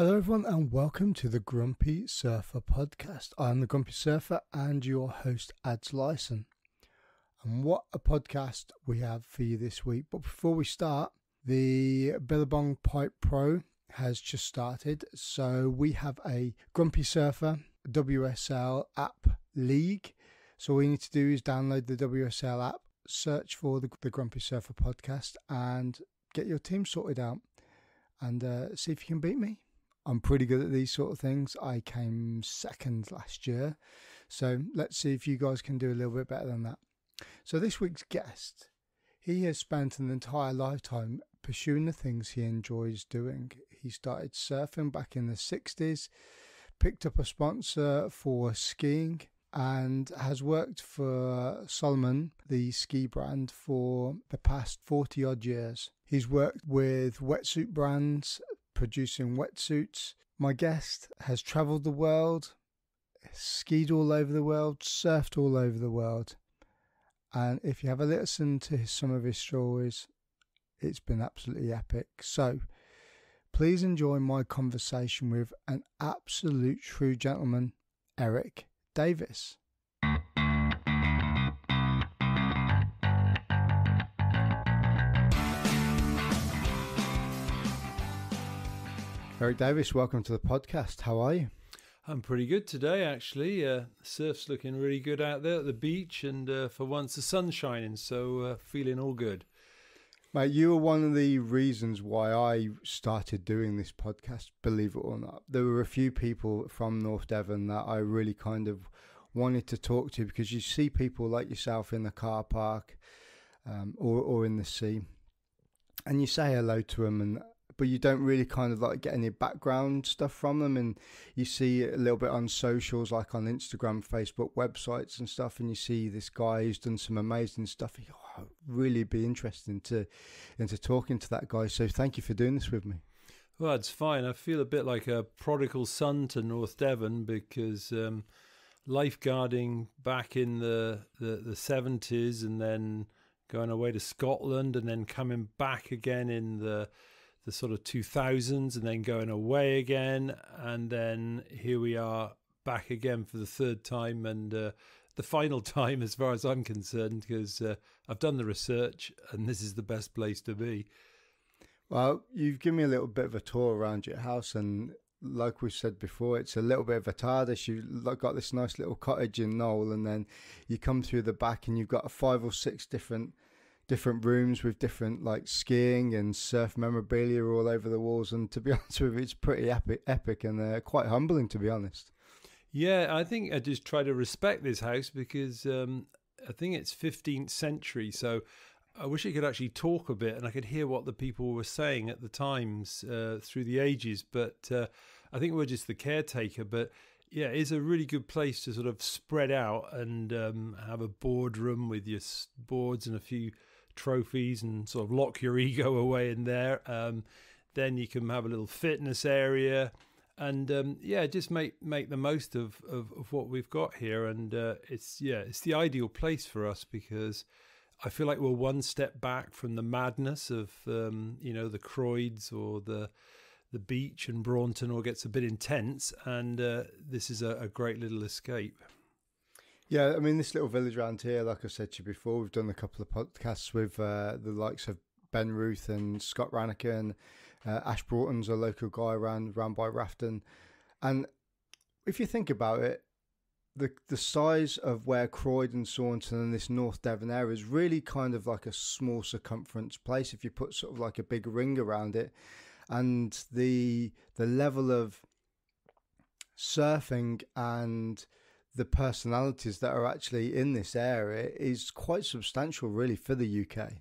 Hello, everyone, and welcome to the Grumpy Surfer podcast. I'm the Grumpy Surfer and your host, Ads Lyson. And what a podcast we have for you this week. But before we start, the Billabong Pipe Pro has just started. So we have a Grumpy Surfer WSL app league. So all you need to do is download the WSL app, search for the, the Grumpy Surfer podcast, and get your team sorted out and uh, see if you can beat me. I'm pretty good at these sort of things. I came second last year. So let's see if you guys can do a little bit better than that. So this week's guest, he has spent an entire lifetime pursuing the things he enjoys doing. He started surfing back in the 60s, picked up a sponsor for skiing, and has worked for Salomon, the ski brand, for the past 40 odd years. He's worked with wetsuit brands, producing wetsuits. My guest has traveled the world, skied all over the world, surfed all over the world. And if you have a listen to some of his stories, it's been absolutely epic. So please enjoy my conversation with an absolute true gentleman, Eric Davies. Eric Davies, welcome to the podcast. How are you? I'm pretty good today, actually. Uh, surf's looking really good out there at the beach, and uh, for once the sun's shining, so uh, feeling all good. Mate, you were one of the reasons why I started doing this podcast, believe it or not. There were a few people from North Devon that I really kind of wanted to talk to because you see people like yourself in the car park um, or, or in the sea, and you say hello to them, and but you don't really kind of like get any background stuff from them. And you see a little bit on socials, like on Instagram, Facebook, websites and stuff. And you see this guy who's done some amazing stuff. You oh, really be interesting to into talking to that guy. So thank you for doing this with me. Well, it's fine. I feel a bit like a prodigal son to North Devon because um, lifeguarding back in the, the, the 70s and then going away to Scotland and then coming back again in the the sort of 2000s and then going away again. And then here we are back again for the third time and uh, the final time, as far as I'm concerned, because uh, I've done the research and this is the best place to be. Well, you've given me a little bit of a tour around your house, and like we said before, it's a little bit of a TARDIS. You've got this nice little cottage in Knowle, and then you come through the back, and you've got five or six different different rooms with different like skiing and surf memorabilia all over the walls. And to be honest with you, it's pretty epic, epic and uh, quite humbling, to be honest. Yeah, I think I just try to respect this house because um, I think it's 15th century. So I wish I could actually talk a bit and I could hear what the people were saying at the times uh, through the ages. But uh, I think we're just the caretaker. But yeah, it's a really good place to sort of spread out and um, have a boardroom with your boards and a few trophies and sort of lock your ego away in there. Um, then you can have a little fitness area and um, yeah, just make make the most of, of, of what we've got here. And uh, it's yeah, it's the ideal place for us because I feel like we're one step back from the madness of um, you know the Croyds or the the beach and Braunton, or gets a bit intense. And uh, this is a, a great little escape. Yeah, I mean, this little village around here, like I said to you before, we've done a couple of podcasts with uh, the likes of Ben Ruth and Scott Ranican. and uh, Ash Broughton's a local guy around, around by Rafton. And if you think about it, the the size of where Croydon, Saunton, and this North Devon area is really kind of like a small circumference place. If you put sort of like a big ring around it, and the the level of surfing and the personalities that are actually in this area is quite substantial, really, for the UK.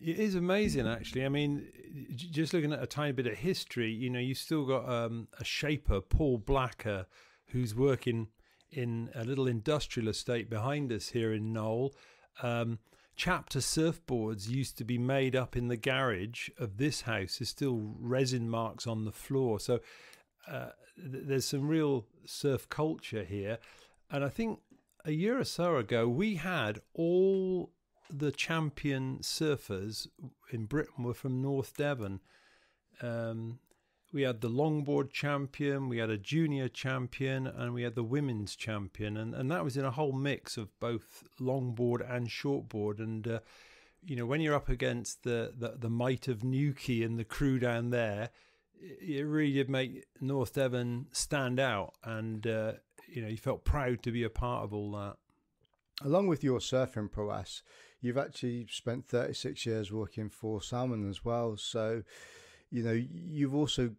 It is amazing, actually. I mean, just looking at a tiny bit of history, you know, you've still got um, a shaper, Paul Blacker, who's working in a little industrial estate behind us here in Knowle. Um, chapter surfboards used to be made up in the garage of this house. There's still resin marks on the floor. So uh, th- there's some real surf culture here. And I think a year or so ago, we had all the champion surfers in Britain were from North Devon. Um, we had the longboard champion, we had a junior champion, and we had the women's champion, and and that was in a whole mix of both longboard and shortboard, and. Uh, you know, when you're up against the, the, the might of Newquay and the crew down there, it really did make North Devon stand out, and uh, you know, you felt proud to be a part of all that. Along with your surfing prowess, you've actually spent 36 years working for Salomon as well. So, you know, you've also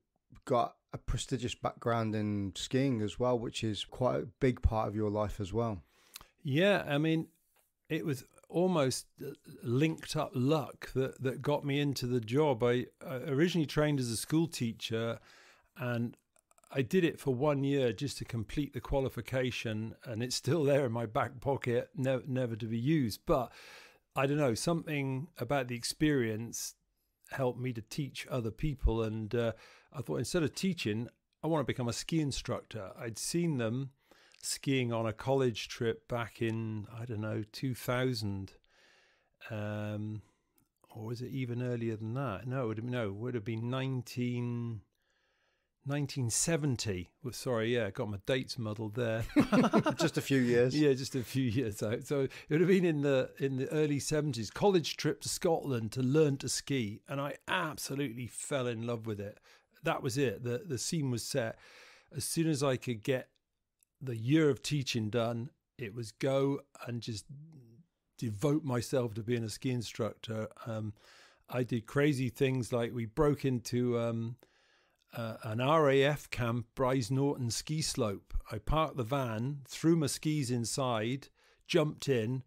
got a prestigious background in skiing as well, which is quite a big part of your life as well. Yeah, I mean, it was almost uh, linked up luck that, that got me into the job. I, I originally trained as a school teacher and I did it for one year just to complete the qualification, and it's still there in my back pocket, never, never to be used. But I don't know, something about the experience helped me to teach other people. And uh, I thought instead of teaching, I want to become a ski instructor. I'd seen them skiing on a college trip back in I don't know 2000, um, or was it even earlier than that? No, it would have, no, it would have been 19. 1970. Well, sorry, yeah, got my dates muddled there. just a few years. Yeah, just a few years out. So it would have been in the in the early 70s. College trip to Scotland to learn to ski, and I absolutely fell in love with it. That was it. the The scene was set. As soon as I could get the year of teaching done, it was go and just devote myself to being a ski instructor. Um, I did crazy things like we broke into um, uh, an RAF camp, Brize Norton ski slope. I parked the van, threw my skis inside, jumped in,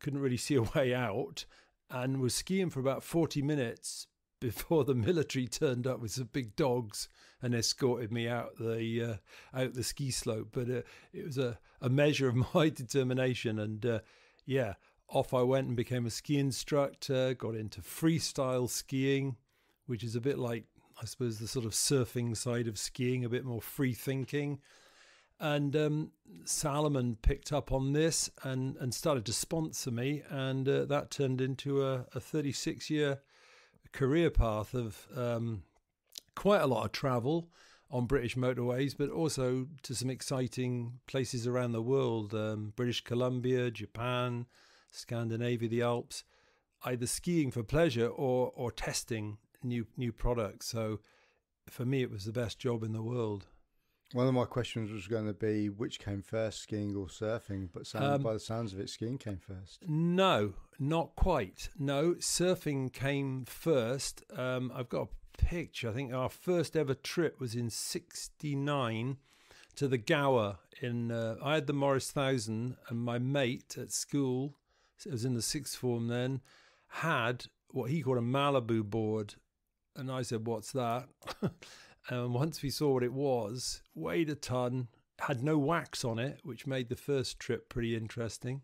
couldn't really see a way out, and was skiing for about 40 minutes before the military turned up with some big dogs and escorted me out the uh, out the ski slope. But uh, it was a, a measure of my determination, and uh, yeah, off I went and became a ski instructor. Got into freestyle skiing, which is a bit like I suppose the sort of surfing side of skiing, a bit more free thinking. And um, Salomon picked up on this and, and started to sponsor me, and uh, that turned into a, a 36 year career path of um, quite a lot of travel on British motorways, but also to some exciting places around the world um, British Columbia, Japan, Scandinavia, the Alps, either skiing for pleasure or, or testing new, new products. So for me, it was the best job in the world. One of my questions was going to be which came first, skiing or surfing, but sound, um, by the sounds of it, skiing came first. No, not quite. No, surfing came first. Um, I've got a picture. I think our first ever trip was in '69 to the Gower. In uh, I had the Morris Thousand, and my mate at school, it was in the sixth form then, had what he called a Malibu board, and I said, "What's that?" And once we saw what it was, weighed a ton, had no wax on it, which made the first trip pretty interesting.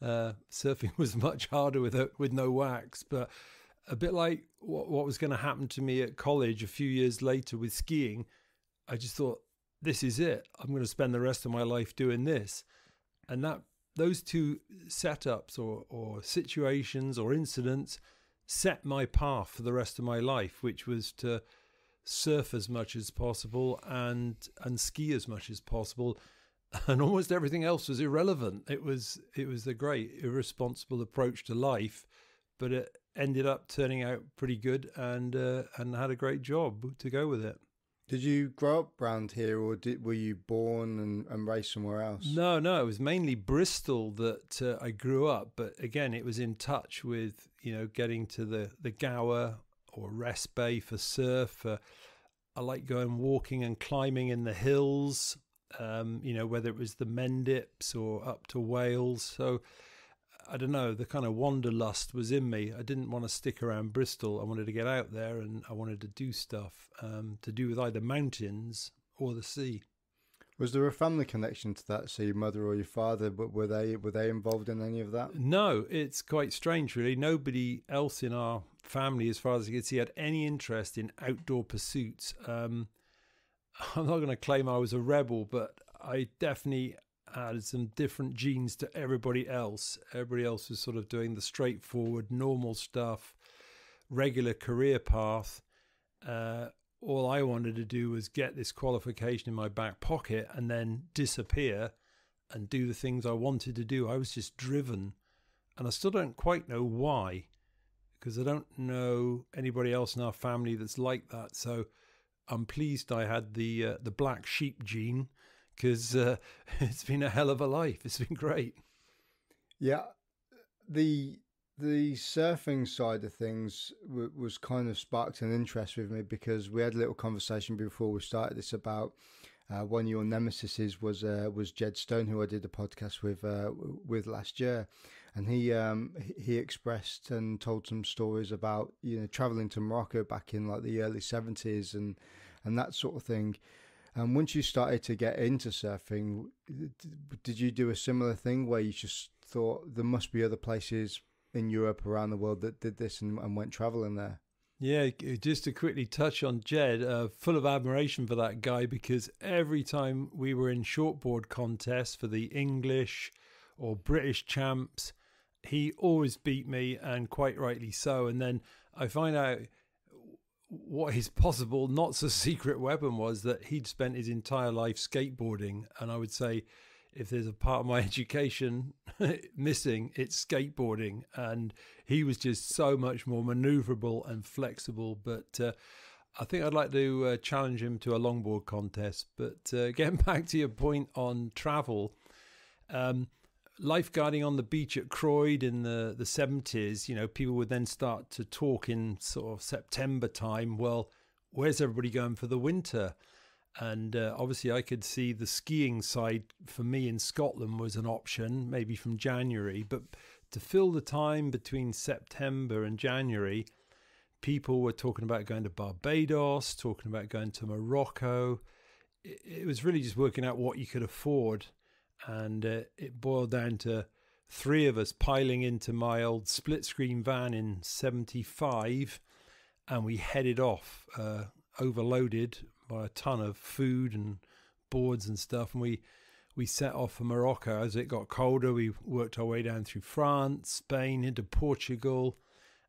Uh, surfing was much harder with it, with no wax, but a bit like what, what was going to happen to me at college a few years later with skiing. I just thought, this is it. I'm going to spend the rest of my life doing this, and that those two setups or, or situations or incidents set my path for the rest of my life, which was to surf as much as possible and and ski as much as possible. And almost everything else was irrelevant. It was it was a great irresponsible approach to life but it ended up turning out pretty good and uh, and had a great job to go with it. Did you grow up around here or did, were you born and, and raised somewhere else? No no it was mainly bristol that uh, i grew up but again it was in touch with you know getting to the the gower or rest bay for surf. Uh, I like going walking and climbing in the hills, um, you know, whether it was the Mendips or up to Wales. So I don't know, the kind of wanderlust was in me. I didn't want to stick around Bristol. I wanted to get out there and I wanted to do stuff um, to do with either mountains or the sea. Was there a family connection to that? So your mother or your father, but were they were they involved in any of that? No, it's quite strange, really. Nobody else in our family, as far as I can see, had any interest in outdoor pursuits. Um, I'm not going to claim I was a rebel, but I definitely had some different genes to everybody else. Everybody else was sort of doing the straightforward, normal stuff, regular career path. Uh, all I wanted to do was get this qualification in my back pocket and then disappear and do the things I wanted to do. I was just driven, and I still don't quite know why, because I don't know anybody else in our family that's like that. So I'm pleased I had the uh, the black sheep gene, because uh, it's been a hell of a life. It's been great. Yeah, the the surfing side of things w- was kind of sparked an interest with me because we had a little conversation before we started this about uh, one of your nemesises was uh, was Jed Stone, who I did a podcast with uh, with last year, and he um, he expressed and told some stories about you know traveling to Morocco back in like the early seventies and and that sort of thing. And once you started to get into surfing, did you do a similar thing where you just thought there must be other places in Europe around the world that did this and, and went traveling there? Yeah, just to quickly touch on Jed, uh, full of admiration for that guy because every time we were in shortboard contests for the English or British champs, he always beat me, and quite rightly so. And then I find out what his possible not so secret weapon was that he'd spent his entire life skateboarding, and I would say if there's a part of my education missing, it's skateboarding. And he was just so much more maneuverable and flexible. But uh, I think I'd like to uh, challenge him to a longboard contest. But uh, getting back to your point on travel, um, lifeguarding on the beach at Croyde in the, the 70s, you know, people would then start to talk in sort of September time. Well, where's everybody going for the winter? And uh, obviously, I could see the skiing side for me in Scotland was an option, maybe from January. But to fill the time between September and January, people were talking about going to Barbados, talking about going to Morocco. It, it was really just working out what you could afford. And uh, it boiled down to three of us piling into my old split screen van in 75 and we headed off uh, overloaded by a ton of food and boards and stuff. And we we set off for Morocco as it got colder. We worked our way down through France, Spain, into Portugal,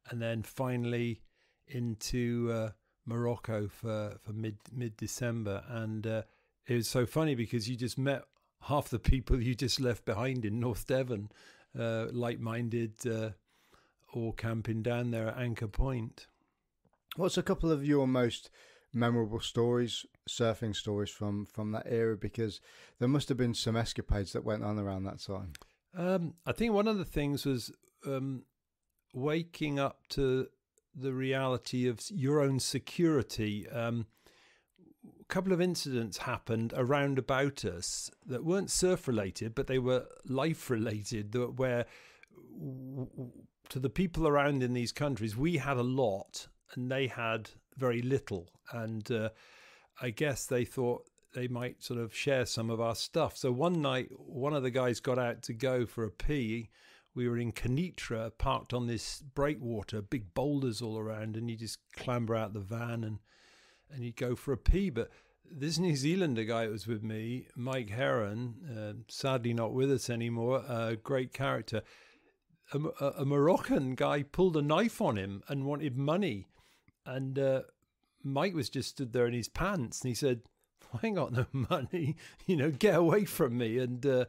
and then finally into uh, Morocco for, for mid mid December. And uh, it was so funny because you just met half the people you just left behind in North Devon, uh, like minded, uh, all camping down there at Anchor Point. What's a couple of your most memorable stories, surfing stories from from that era? Because there must have been some escapades that went on around that time. Um, I think one of the things was um, waking up to the reality of your own security. Um, a couple of incidents happened around about us that weren't surf related, but they were life related. Where to the people around in these countries, we had a lot and they had very little. And uh, I guess they thought they might sort of share some of our stuff. So one night, one of the guys got out to go for a pee. We were in Kenitra, parked on this breakwater, big boulders all around, and you just clamber out the van and and you go for a pee. But this New Zealander guy that was with me, Mike Heron, uh, sadly not with us anymore, a uh, great character. A, a, a Moroccan guy pulled a knife on him and wanted money and uh, Mike was just stood there in his pants, and he said, "I ain't got no money. You know, get away from me." And uh,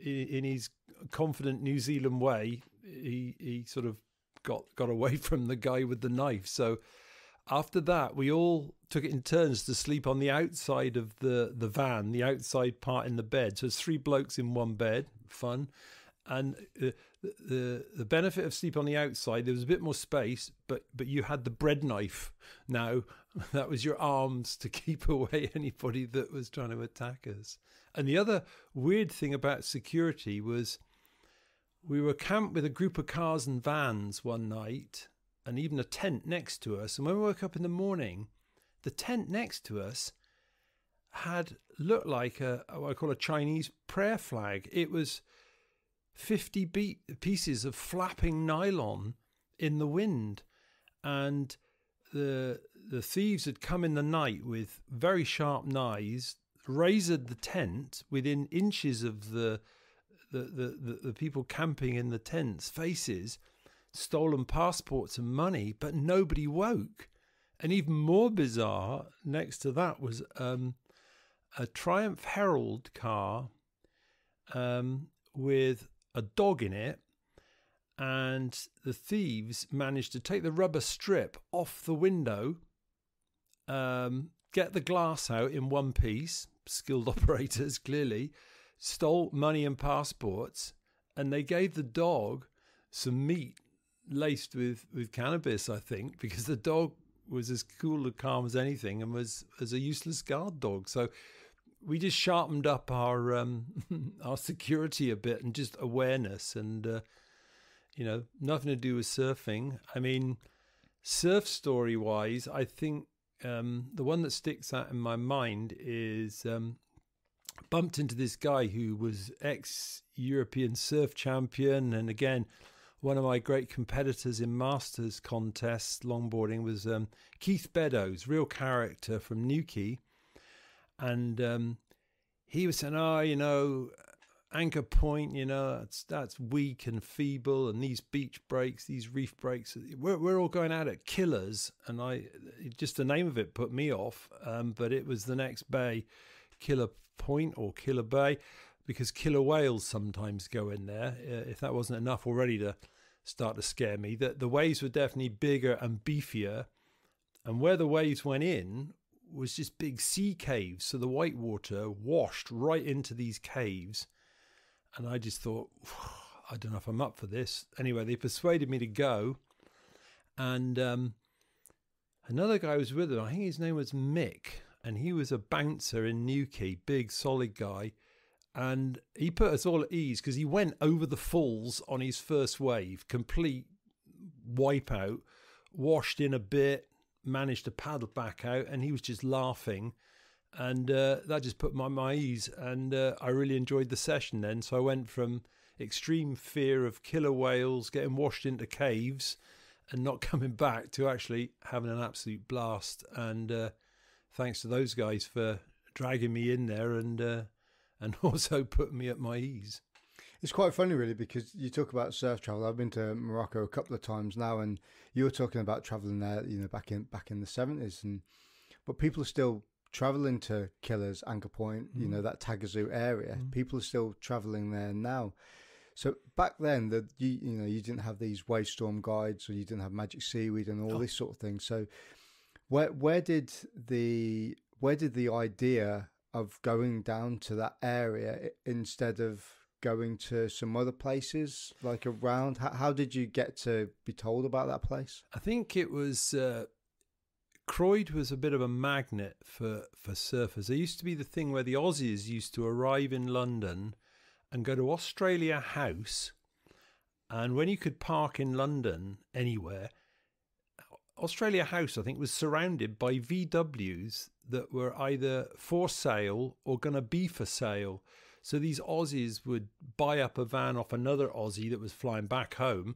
in his confident New Zealand way, he he sort of got got away from the guy with the knife. So after that, we all took it in turns to sleep on the outside of the the van, the outside part in the bed. So it's three blokes in one bed, fun. And uh, the the benefit of sleep on the outside there was a bit more space but but you had the bread knife. Now that was your arms to keep away anybody that was trying to attack us. And the other weird thing about security was we were camped with a group of cars and vans one night and even a tent next to us. And when we woke up in the morning the tent next to us had looked like a what I call a Chinese prayer flag. It was 50 beat pieces of flapping nylon in the wind. And the the thieves had come in the night with very sharp knives, razored the tent within inches of the the, the, the, the people camping in the tents' faces, stolen passports and money, but nobody woke. And even more bizarre, next to that was um, a Triumph Herald car um, with a dog in it. And the thieves managed to take the rubber strip off the window, um, get the glass out in one piece, skilled operators clearly, stole money and passports, and they gave the dog some meat laced with, with cannabis, I think, because the dog was as cool and calm as anything and was as a useless guard dog. So we just sharpened up our um, our security a bit and just awareness and uh, you know nothing to do with surfing. I mean, surf story wise, I think um, the one that sticks out in my mind is um, bumped into this guy who was ex European surf champion and again one of my great competitors in masters contests longboarding was um, Keith Beddoes, real character from Newquay, and um, he was saying, "Oh, you know, anchor point, you know, that's that's weak and feeble, and these beach breaks, these reef breaks, we're we're all going out at killers." And I just the name of it put me off, um, but it was the next bay, Killer Point or Killer Bay because killer whales sometimes go in there. Uh, if that wasn't enough already to start to scare me, that the waves were definitely bigger and beefier. And where the waves went in was just big sea caves. So the white water washed right into these caves. And I just thought, I don't know if I'm up for this. Anyway, they persuaded me to go. And um, another guy was with them. I think his name was Mick. And he was a bouncer in Newquay, big, solid guy and he put us all at ease because he went over the falls on his first wave, complete wipeout, washed in a bit, managed to paddle back out, and he was just laughing. And uh, that just put my, my ease. And uh, I really enjoyed the session then. So I went from extreme fear of killer whales getting washed into caves and not coming back to actually having an absolute blast. And uh, thanks to those guys for dragging me in there and uh, and also putting me at my ease. It's quite funny, really, because you talk about surf travel. I've been to Morocco a couple of times now, and you were talking about traveling there, you know, back in back in the seventies, and but people are still traveling to Killers, Anchor Point, mm. you know, mm. that Taghazout area. Mm. People are still traveling there now. So back then, that you you know you didn't have these wave storm guides, or you didn't have magic seaweed and all oh. this sort of thing. So where where did the where did the idea of going down to that area instead of going to some other places like around? How, how did you get to be told about that place? I think it was uh, croyde was a bit of a magnet for for surfers. There used to be the thing where the aussies used to arrive in london and go to australia house and when you could park in london anywhere Australia House, I think, was surrounded by VWs that were either for sale or going to be for sale. So these Aussies would buy up a van off another Aussie that was flying back home,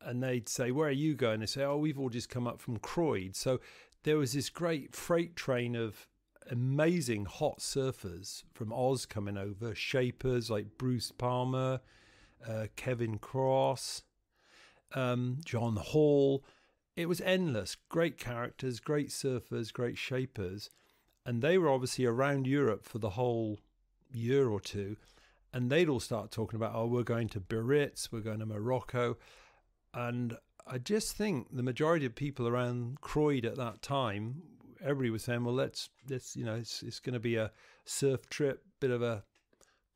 and they'd say, "Where are you going?" They say, "Oh, we've all just come up from Croyde." So there was this great freight train of amazing hot surfers from Oz coming over, shapers like Bruce Palmer, uh, Kevin Cross, um, John Hall it was endless. Great characters, great surfers, great shapers. And they were obviously around Europe for the whole year or two. And they'd all start talking about, oh, we're going to Biarritz, we're going to Morocco. And I just think the majority of people around Croyde at that time, everybody was saying, well, let's, let's you know, it's, it's going to be a surf trip, bit of a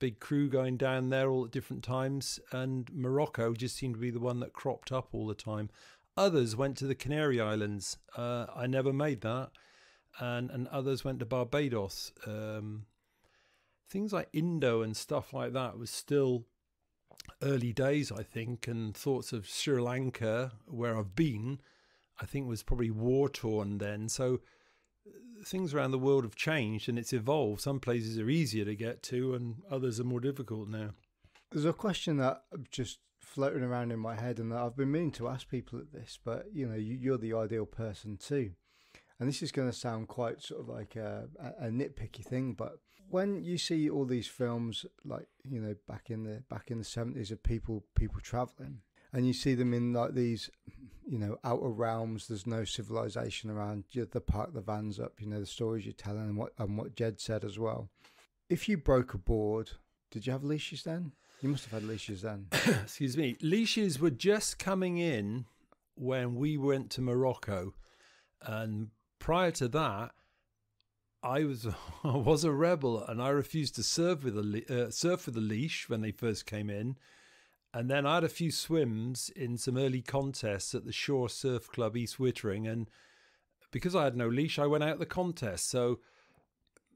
big crew going down there all at different times. And Morocco just seemed to be the one that cropped up all the time. Others went to the Canary Islands. Uh, I never made that. And, and others went to Barbados. Um, things like Indo and stuff like that was still early days, I think, and thoughts of Sri Lanka, where I've been, I think was probably war torn then. So uh, things around the world have changed and it's evolved. Some places are easier to get to, and others are more difficult now. There's a question that just floating around in my head, and I've been meaning to ask people at this, but you know, you, are the ideal person too. And this is going to sound quite sort of like a, a, nitpicky thing, but when you see all these films, like you know, back in the back in the seventies of people people traveling, and you see them in like these you know, outer realms. There's no civilization around. You the park the vans up. You know the stories you're telling and what and what Jed said as well. If you broke a board, did you have leashes then? You must have had leashes then. Excuse me. Leashes were just coming in when we went to Morocco, and prior to that, I was I was a rebel, and I refused to serve with a uh, surf with a leash when they first came in. And then I had a few swims in some early contests at the Shore Surf Club East Wittering, and because I had no leash, I went out the contest. So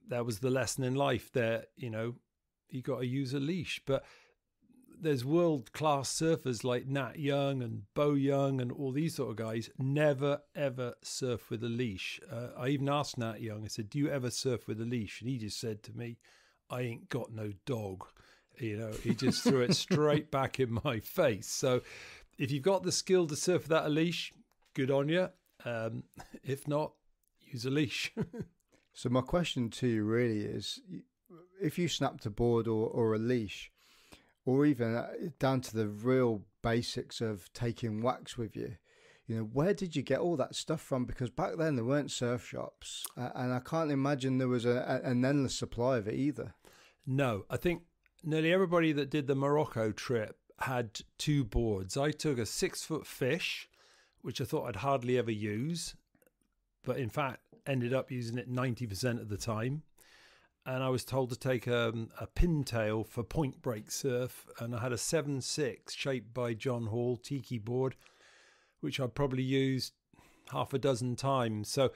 that was the lesson in life. There, you know, you got to use a leash, but there's world class surfers like Nat Young and Beau Young and all these sort of guys never ever surf with a leash. Uh, I even asked Nat Young, I said, Do you ever surf with a leash? And he just said to me, I ain't got no dog. You know, he just threw it straight back in my face. So if you've got the skill to surf without a leash, good on you. Um, if not, use a leash. so my question to you really is if you snapped a board or, or a leash, or even uh, down to the real basics of taking wax with you. You know, where did you get all that stuff from? Because back then there weren't surf shops, uh, and I can't imagine there was a, an endless supply of it either. No, I think nearly everybody that did the Morocco trip had two boards. I took a six foot fish, which I thought I'd hardly ever use, but in fact ended up using it 90% of the time and I was told to take um, a pintail for point break surf, and I had a seven six shaped by John Hall tiki board, which I probably used half a dozen times. So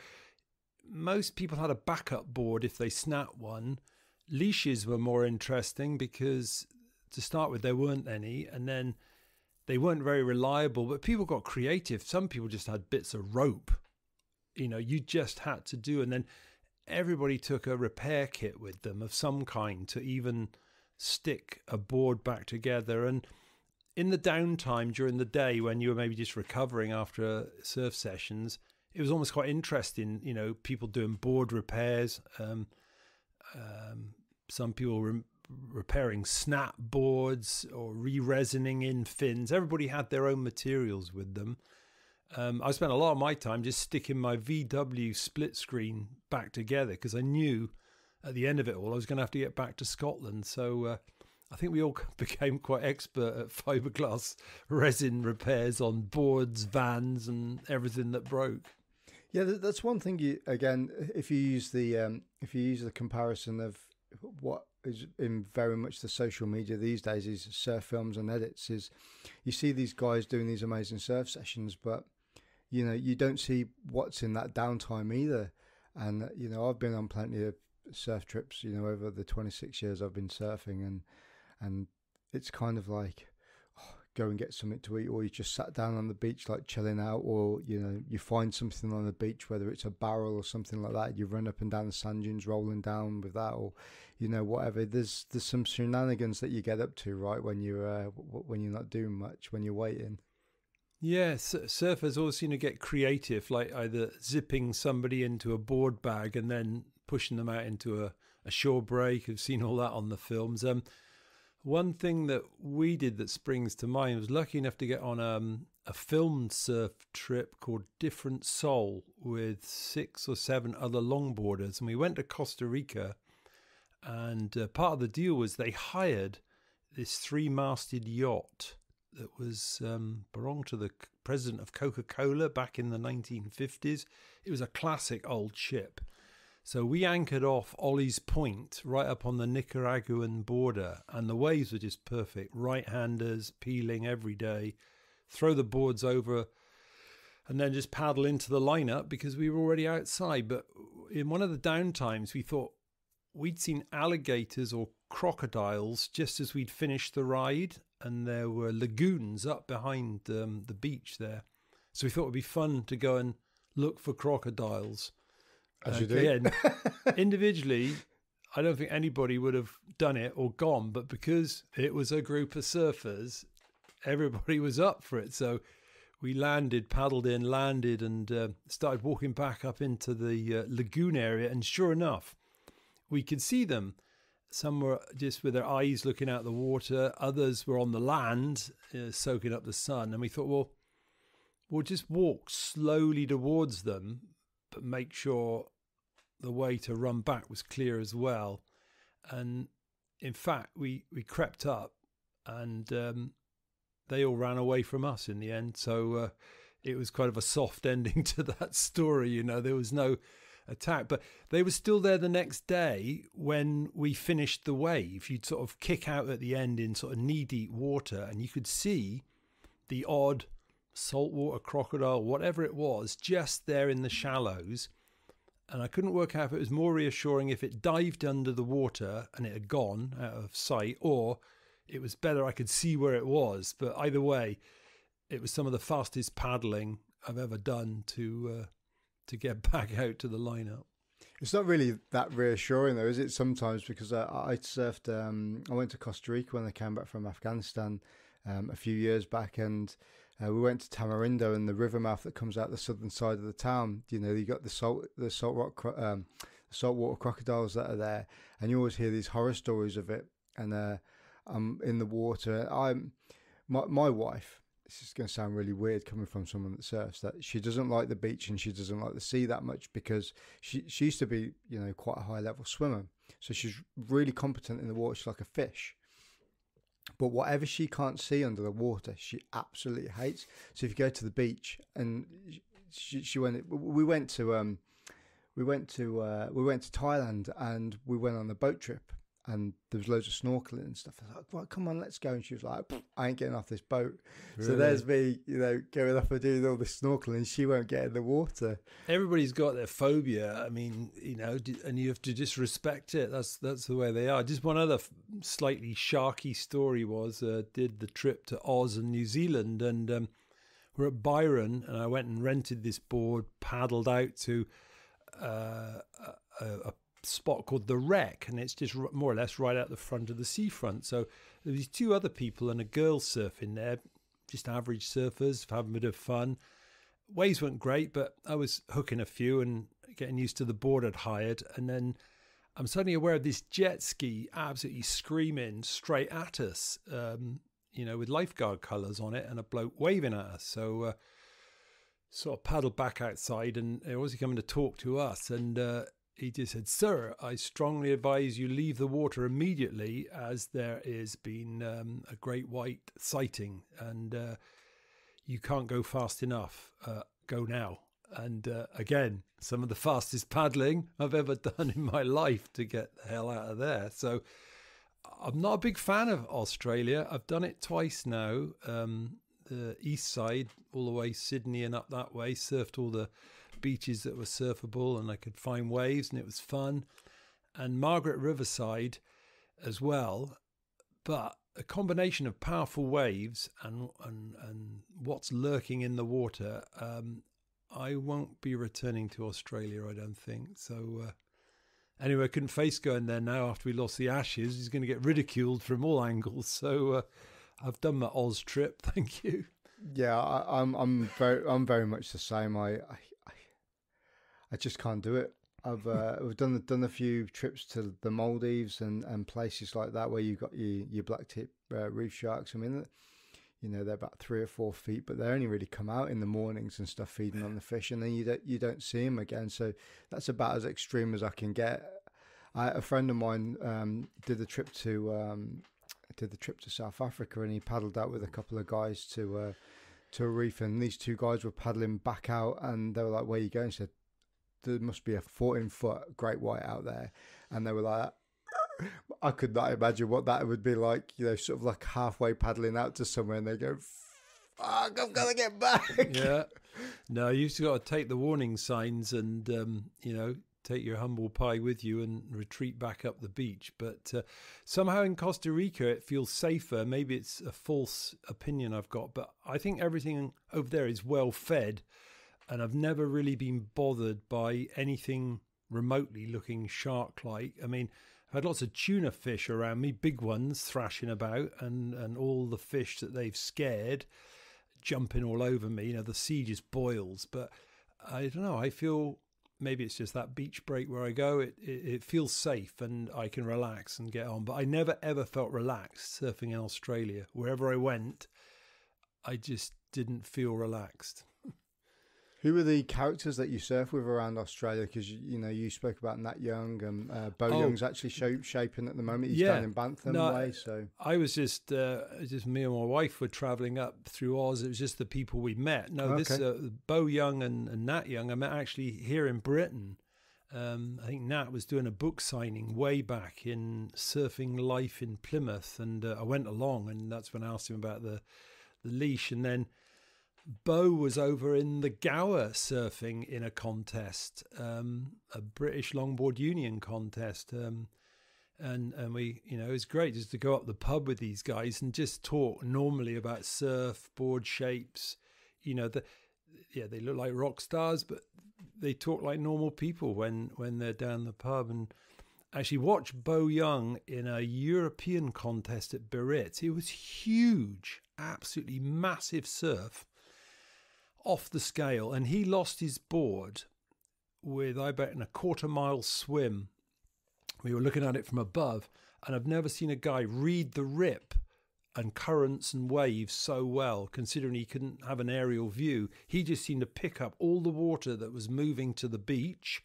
most people had a backup board if they snapped one. Leashes were more interesting because to start with there weren't any, and then they weren't very reliable. But people got creative. Some people just had bits of rope. You know, you just had to do, and then everybody took a repair kit with them of some kind to even stick a board back together. And in the downtime during the day when you were maybe just recovering after surf sessions, it was almost quite interesting, you know, people doing board repairs. Um, um, some people were repairing snap boards or re-resining in fins. Everybody had their own materials with them. Um, I spent a lot of my time just sticking my VW split screen back together because I knew at the end of it all I was going to have to get back to Scotland. So uh, I think we all became quite expert at fiberglass resin repairs on boards, vans, and everything that broke. Yeah, that's one thing. You again, if you use the um, if you use the comparison of what is in very much the social media these days is surf films and edits is you see these guys doing these amazing surf sessions, but you know, you don't see what's in that downtime either. And you know, I've been on plenty of surf trips, you know, over the 26 years I've been surfing, and and it's kind of like oh, go and get something to eat, or you just sat down on the beach like chilling out, or you know, you find something on the beach, whether it's a barrel or something like that. You run up and down the sand dunes, rolling down with that, or you know, whatever. There's there's some shenanigans that you get up to, right, when you're uh, when you're not doing much, when you're waiting. Yeah, surfers always seem to get creative, like either zipping somebody into a board bag and then pushing them out into a, a shore break. I've seen all that on the films. Um, one thing that we did that springs to mind was lucky enough to get on um, a filmed surf trip called Different Soul with six or seven other longboarders. And we went to Costa Rica, and uh, part of the deal was they hired this three masted yacht that was um, belonged to the president of Coca Cola back in the 1950s. It was a classic old ship. So we anchored off Ollie's Point right up on the Nicaraguan border, and the waves were just perfect. Right handers peeling every day, throw the boards over, and then just paddle into the lineup because we were already outside. But in one of the downtimes, we thought we'd seen alligators or crocodiles just as we'd finished the ride, and there were lagoons up behind um, the beach there. So we thought it'd be fun to go and look for crocodiles. As you do. individually, I don't think anybody would have done it or gone, but because it was a group of surfers, everybody was up for it. So we landed, paddled in, landed, and uh, started walking back up into the uh, lagoon area. And sure enough, we could see them. Some were just with their eyes looking out the water. Others were on the land, uh, soaking up the sun. And we thought, well, we'll just walk slowly towards them, but make sure the way to run back was clear as well. And in fact, we, we crept up and um, they all ran away from us in the end. So uh, it was kind of a soft ending to that story. You know, there was no attack, but they were still there the next day when we finished the wave. You'd sort of kick out at the end in sort of knee deep water, and you could see the odd saltwater crocodile, whatever it was, just there in the shallows. And I couldn't work out if it was more reassuring if it dived under the water and it had gone out of sight, or it was better I could see where it was. But either way, it was some of the fastest paddling I've ever done to uh, to get back out to the lineup. It's not really that reassuring though, is it? Sometimes because I, I surfed, um, I went to Costa Rica when I came back from Afghanistan um, a few years back, and uh, we went to Tamarindo and the river mouth that comes out the southern side of the town. You know, you got the salt, the salt rock, um, saltwater crocodiles that are there, and you always hear these horror stories of it. And uh, I'm in the water. I'm my my wife this is going to sound really weird coming from someone that surfs that she doesn't like the beach and she doesn't like the sea that much because she she used to be you know quite a high level swimmer. So she's really competent in the water. She's like a fish. But whatever she can't see under the water she absolutely hates. So if you go to the beach and she, she went we went to um we went to uh, we went to Thailand and we went on a boat trip and there was loads of snorkeling and stuff. I was like, "Well, come on, let's go." And she was like, "I ain't getting off this boat." Really? So there's me, you know, going off and doing all this snorkeling. She won't get in the water. Everybody's got their phobia. I mean, you know, and you have to just respect it. That's that's the way they are. Just one other slightly sharky story was uh, did the trip to Oz and New Zealand, and um, we're at Byron, and I went and rented this board, paddled out to. Uh, a, a spot called the Wreck, and it's just more or less right out the front of the seafront. So there was two other people and a girl surfing there, just average surfers, having a bit of fun. Waves weren't great, but I was hooking a few and getting used to the board I'd hired. And then I'm suddenly aware of this jet ski absolutely screaming straight at us, um, you know, with lifeguard colours on it and a bloke waving at us. So, uh, sort of paddled back outside and they was coming to talk to us. And uh, he just said, Sir, I strongly advise you leave the water immediately as there has been um, a great white sighting and uh, you can't go fast enough. Uh, go now. And uh, again, some of the fastest paddling I've ever done in my life to get the hell out of there. So I'm not a big fan of Australia. I've done it twice now. Um, the east side, all the way Sydney and up that way, surfed all the beaches that were surfable and I could find waves and it was fun. And Margaret Riverside as well. But a combination of powerful waves and and, and what's lurking in the water, um, I won't be returning to Australia, I don't think. So, uh, anyway, I couldn't face going there now after we lost the Ashes. He's going to get ridiculed from all angles. So, uh, I've done my Oz trip. Thank you. Yeah, I, am I'm, I'm very I'm very much the same. I, I I just can't do it. I've uh, we've done done a few trips to the Maldives and, and places like that where you got your your black tip uh, reef sharks. I mean, you know they're about three or four feet, but they only really come out in the mornings and stuff, feeding on the fish, and then you don't you don't see them again. So that's about as extreme as I can get. I, a friend of mine um, did the trip to um, did the trip to South Africa, and he paddled out with a couple of guys to. Uh, to a reef, and these two guys were paddling back out, and they were like, "Where are you going?" He said, there must be a 14 foot great white out there. And they were like, I could not imagine what that would be like, you know, sort of like halfway paddling out to somewhere and they go, fuck, I'm going to get back. Yeah. No, you've got to take the warning signs and, um, you know, take your humble pie with you and retreat back up the beach. But uh, somehow in Costa Rica, it feels safer. Maybe it's a false opinion I've got, but I think everything over there is well fed and I've never really been bothered by anything remotely looking shark like. I mean, I've had lots of tuna fish around me, big ones thrashing about, and, and all the fish that they've scared jumping all over me. You know, the sea just boils. But I don't know, I feel maybe it's just that beach break where I go. It, it, it feels safe and I can relax and get on. But I never ever felt relaxed surfing in Australia. Wherever I went, I just didn't feel relaxed. Who were the characters that you surf with around Australia? Because you know you spoke about Nat Young and uh, Beau oh, Young's actually shape, shaping at the moment. He's yeah, down in Bantham no, way. So I was just uh, just me and my wife were travelling up through Oz. It was just the people we met. No, okay. this uh, Beau Young and, and Nat Young I met actually here in Britain. Um, I think Nat was doing a book signing way back in Surfing Life in Plymouth, and uh, I went along, and that's when I asked him about the the leash, and then Beau was over in the Gower surfing in a contest, um, a British Longboard Union contest. Um, and and we, you know, it was great just to go up the pub with these guys and just talk normally about surf, board shapes. You know, the yeah, they look like rock stars, but they talk like normal people when when they're down the pub. And actually, watch Beau Young in a European contest at Biarritz. It was huge, absolutely massive surf off the scale, and he lost his board with, I bet, in a quarter mile swim. We were looking at it from above, and I've never seen a guy read the rip and currents and waves so well, considering he couldn't have an aerial view. He just seemed to pick up all the water that was moving to the beach,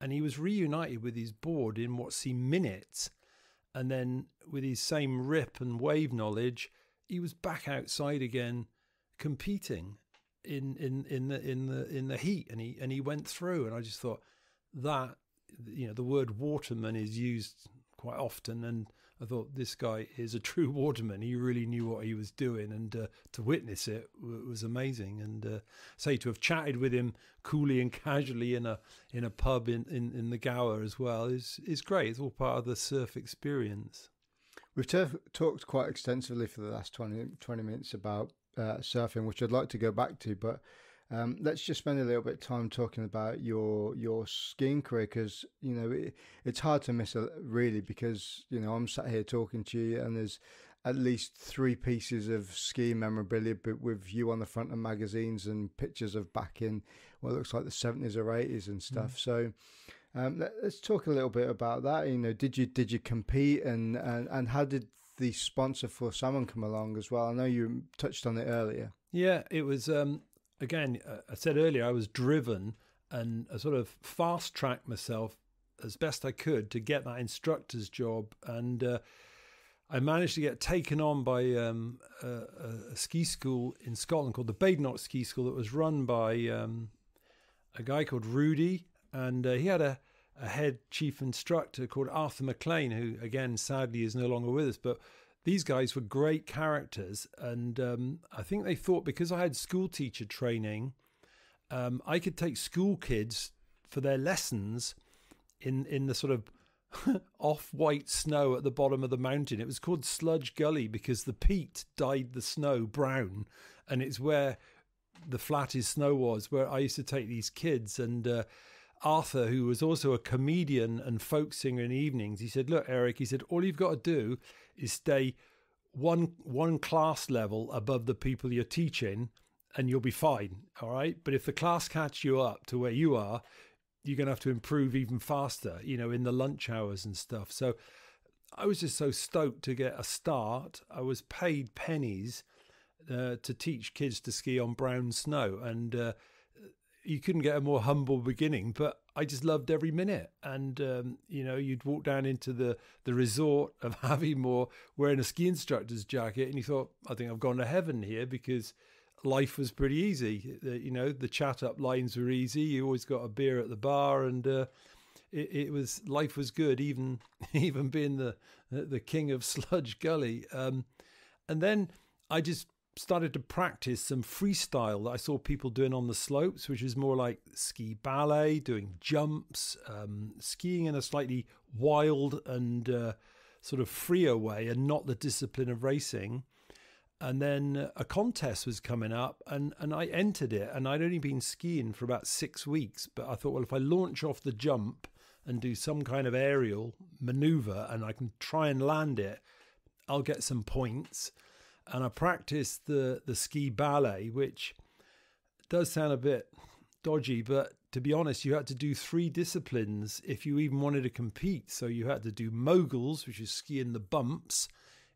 and he was reunited with his board in what seemed minutes. And then, with his same rip and wave knowledge, he was back outside again competing in in in the in the in the heat, and he and he went through, and I just thought that you know the word waterman is used quite often, and I thought this guy is a true waterman. He really knew what he was doing, and uh, to witness it was amazing. And uh, say to have chatted with him coolly and casually in a in a pub in, in, in the Gower as well is is great. It's all part of the surf experience. We've talked quite extensively for the last 20, 20 minutes about uh, surfing, which I'd like to go back to. But um, let's just spend a little bit of time talking about your your skiing career because you know it, it's hard to miss a, really because you know I'm sat here talking to you and there's at least three pieces of skiing memorabilia, but with you on the front of magazines and pictures of back in what looks like the 70s or 80s and stuff. Mm. So. Um, let, us talk a little bit about that. You know, did you did you compete and, and, and how did the sponsor for Salomon come along as well? I know you touched on it earlier. Yeah, it was. Um, again, uh, I said earlier I was driven and I sort of fast tracked myself as best I could to get that instructor's job, and uh, I managed to get taken on by um, a, a, ski school in Scotland called the Badenoch Ski School that was run by um, a guy called Rudy, and uh, he had a a head chief instructor called Arthur McLean, who again sadly is no longer with us. But these guys were great characters, and um, I think they thought because I had school teacher training, um, I could take school kids for their lessons in in the sort of off white snow at the bottom of the mountain. It was called Sludge Gully because the peat dyed the snow brown, and it's where the flattest snow was. Where I used to take these kids and. Uh, Arthur, who was also a comedian and folk singer in the evenings, he said, "Look, Eric," he said, "all you've got to do is stay one one class level above the people you're teaching, and you'll be fine. All right. But if the class catch you up to where you are, you're going to have to improve even faster. You know, in the lunch hours and stuff. So." I was just so stoked to get a start. I was paid pennies uh, to teach kids to ski on brown snow, and uh, you couldn't get a more humble beginning, but I just loved every minute. And um, you know, you'd walk down into the the resort of Aviemore wearing a ski instructor's jacket, and you thought, I think I've gone to heaven here because life was pretty easy. you know, the chat up lines were easy. You always got a beer at the bar, and uh, it, it, was life was good, even even being the the king of Sludge Gully. Um, and then I just started to practice some freestyle that I saw people doing on the slopes, which is more like ski ballet, doing jumps, um, skiing in a slightly wild and uh, sort of freer way, and not the discipline of racing. And then a contest was coming up, and, and I entered it. And I'd only been skiing for about six weeks, but I thought, well, if I launch off the jump and do some kind of aerial maneuver, and I can try and land it, I'll get some points and I practiced the the ski ballet, which does sound a bit dodgy, but to be honest, you had to do three disciplines if you even wanted to compete. So you had to do moguls, which is skiing the bumps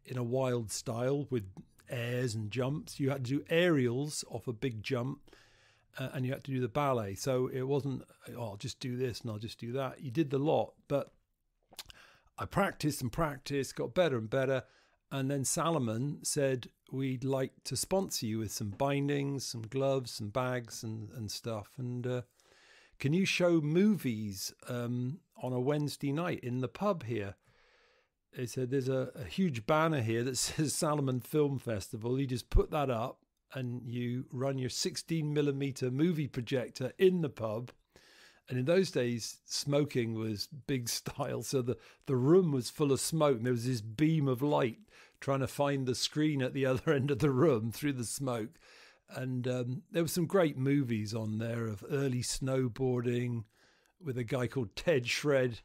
in a wild style with airs and jumps. You had to do aerials off a big jump, uh, and you had to do the ballet. So it wasn't, oh, I'll just do this and I'll just do that. You did the lot, but I practiced and practiced, got better and better. And then Salomon said, We'd like to sponsor you with some bindings, some gloves, some bags, and, and stuff. And uh, can you show movies um, on a Wednesday night in the pub here? They said, There's a, a huge banner here that says Salomon Film Festival. You just put that up and you run your 16 millimeter movie projector in the pub. And in those days, smoking was big style. So the, the room was full of smoke. And there was this beam of light trying to find the screen at the other end of the room through the smoke. And um, there were some great movies on there of early snowboarding with a guy called Ted Shred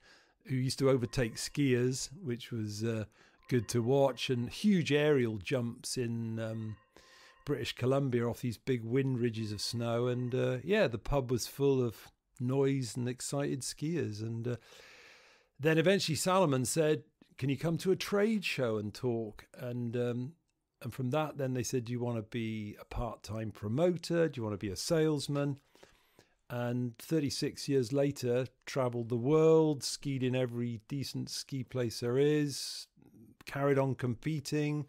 who used to overtake skiers, which was uh, good to watch, and huge aerial jumps in. Um, British Columbia off these big wind ridges of snow. And uh, yeah, the pub was full of noise and excited skiers. And uh, then eventually Salomon said, Can you come to a trade show and talk? And um, and from that, then they said, Do you want to be a part time promoter? Do you want to be a salesman? And 36 years later, traveled the world, skied in every decent ski place there is, carried on competing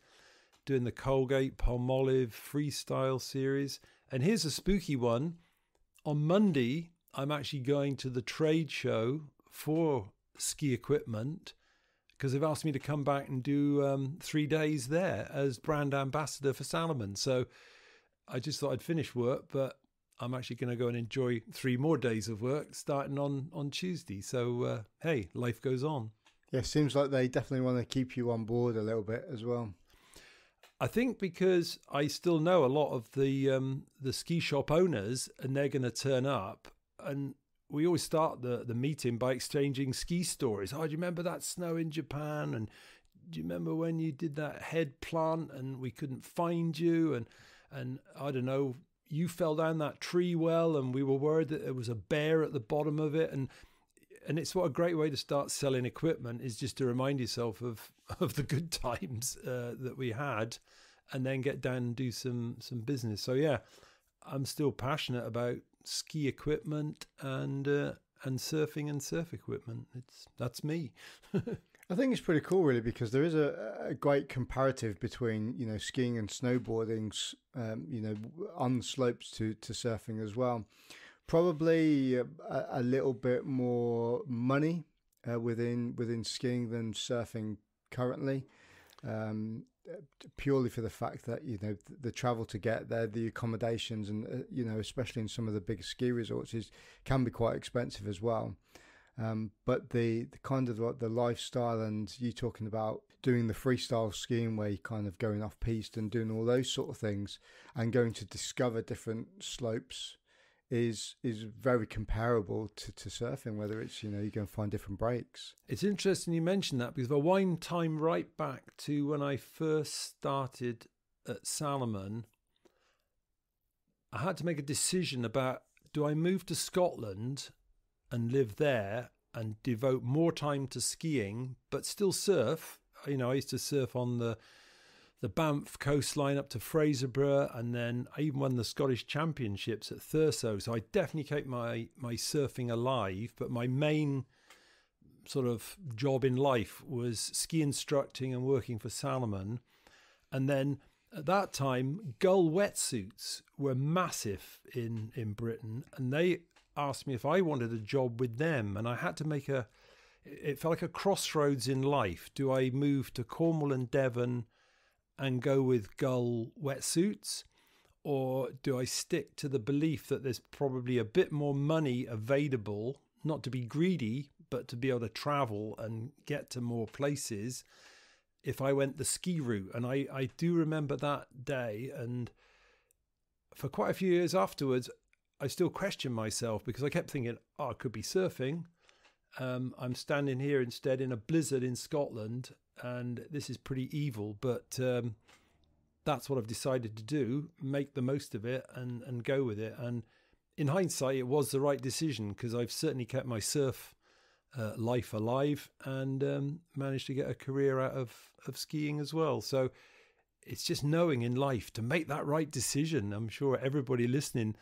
doing the Colgate Palmolive freestyle series. And here's a spooky one. On Monday, I'm actually going to the trade show for ski equipment because they've asked me to come back and do um, three days there as brand ambassador for Salomon. So I just thought I'd finish work, but I'm actually going to go and enjoy three more days of work starting on on Tuesday. So uh, hey, life goes on. Yeah, seems like they definitely want to keep you on board a little bit as well. I think because I still know a lot of the um, the ski shop owners, and they're going to turn up, and we always start the the meeting by exchanging ski stories. Oh, do you remember that snow in Japan? And do you remember when you did that head plant and we couldn't find you? And and I don't know, you fell down that tree well, and we were worried that there was a bear at the bottom of it, and and it's what a great way to start selling equipment is just to remind yourself of of the good times uh, that we had, and then get down and do some some business. So yeah, I'm still passionate about ski equipment and uh, and surfing and surf equipment. It's that's me. I think it's pretty cool, really, because there is a, a great comparative between you know skiing and snowboarding, um, you know, on slopes to to surfing as well probably a, a little bit more money uh, within within skiing than surfing currently. Um, purely for the fact that you know the, the, travel to get there, the accommodations, and uh, you know especially in some of the big ski resorts is can be quite expensive as well. Um, but the, the kind of the, the lifestyle and you talking about doing the freestyle skiing where you're kind of going off piste and doing all those sort of things and going to discover different slopes is is very comparable to, to surfing, whether it's, you know, you go and find different breaks. It's interesting you mentioned that because I wind time right back to when I first started at Salomon. I had to make a decision about do I move to Scotland and live there and devote more time to skiing, but still surf. You know, I used to surf on the the Banff coastline up to Fraserburgh, and then I even won the Scottish Championships at Thurso. So I definitely kept my my surfing alive, but my main sort of job in life was ski instructing and working for Salomon. And then at that time, Gul wetsuits were massive in in Britain, and they asked me if I wanted a job with them, and I had to make a. It felt like a crossroads in life. Do I move to Cornwall and Devon? And go with Gul wetsuits? Or do I stick to the belief that there's probably a bit more money available, not to be greedy, but to be able to travel and get to more places if I went the ski route? And I, I do remember that day. And for quite a few years afterwards, I still questioned myself because I kept thinking, oh, I could be surfing. Um, I'm standing here instead in a blizzard in Scotland and this is pretty evil, but um, that's what I've decided to do: make the most of it and and go with it. And in hindsight, it was the right decision because I've certainly kept my surf uh, life alive and um, managed to get a career out of of skiing as well. So it's just knowing in life to make that right decision. I'm sure everybody listening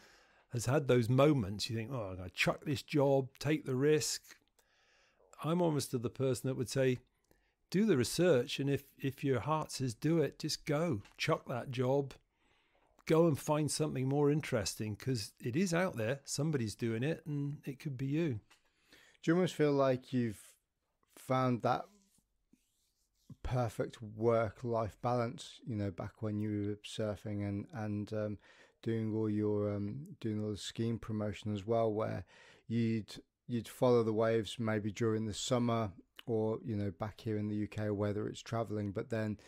has had those moments. You think, oh, I'm going to chuck this job, take the risk. I'm almost the person that would say, do the research, and if if your heart says do it, just go, chuck that job, go and find something more interesting because it is out there. Somebody's doing it, and it could be you. Do you almost feel like you've found that perfect work life balance? You know, back when you were surfing and and um, doing all your um, doing all the skiing promotion as well, where you'd you'd follow the waves maybe during the summer or you know back here in the UK, or whether it's traveling, but then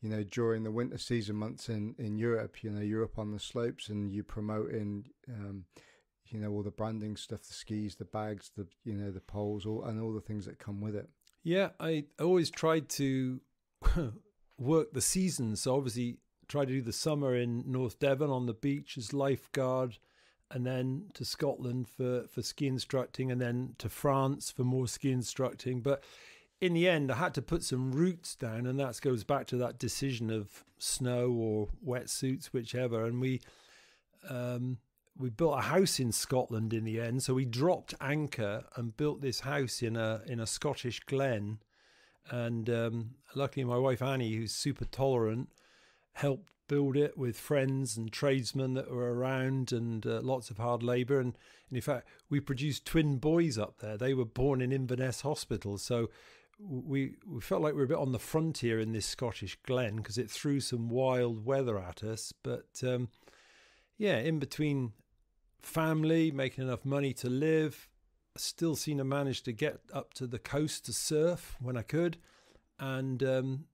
you know during the winter season months in in Europe, you know you're up on the slopes and you're promoting. Um, you know all the branding stuff, the skis, the bags, the you know the poles, all and all the things that come with it. Yeah, I always tried to work the seasons. So obviously, try to do the summer in North Devon on the beach as lifeguard, and then to Scotland for for ski instructing, and then to France for more ski instructing. But in the end, I had to put some roots down, and that goes back to that decision of snow or wetsuits, whichever. And we um, we built a house in Scotland in the end. So we dropped anchor and built this house in a in a Scottish glen. And um, luckily, my wife Annie, who's super tolerant, helped build it with friends and tradesmen that were around and uh, lots of hard labour. And, and, in fact, we produced twin boys up there. They were born in Inverness Hospital. So we, we felt like we were a bit on the frontier in this Scottish glen because it threw some wild weather at us. But um, yeah, in between family, making enough money to live, still seem to manage to get up to the coast to surf when I could. And um,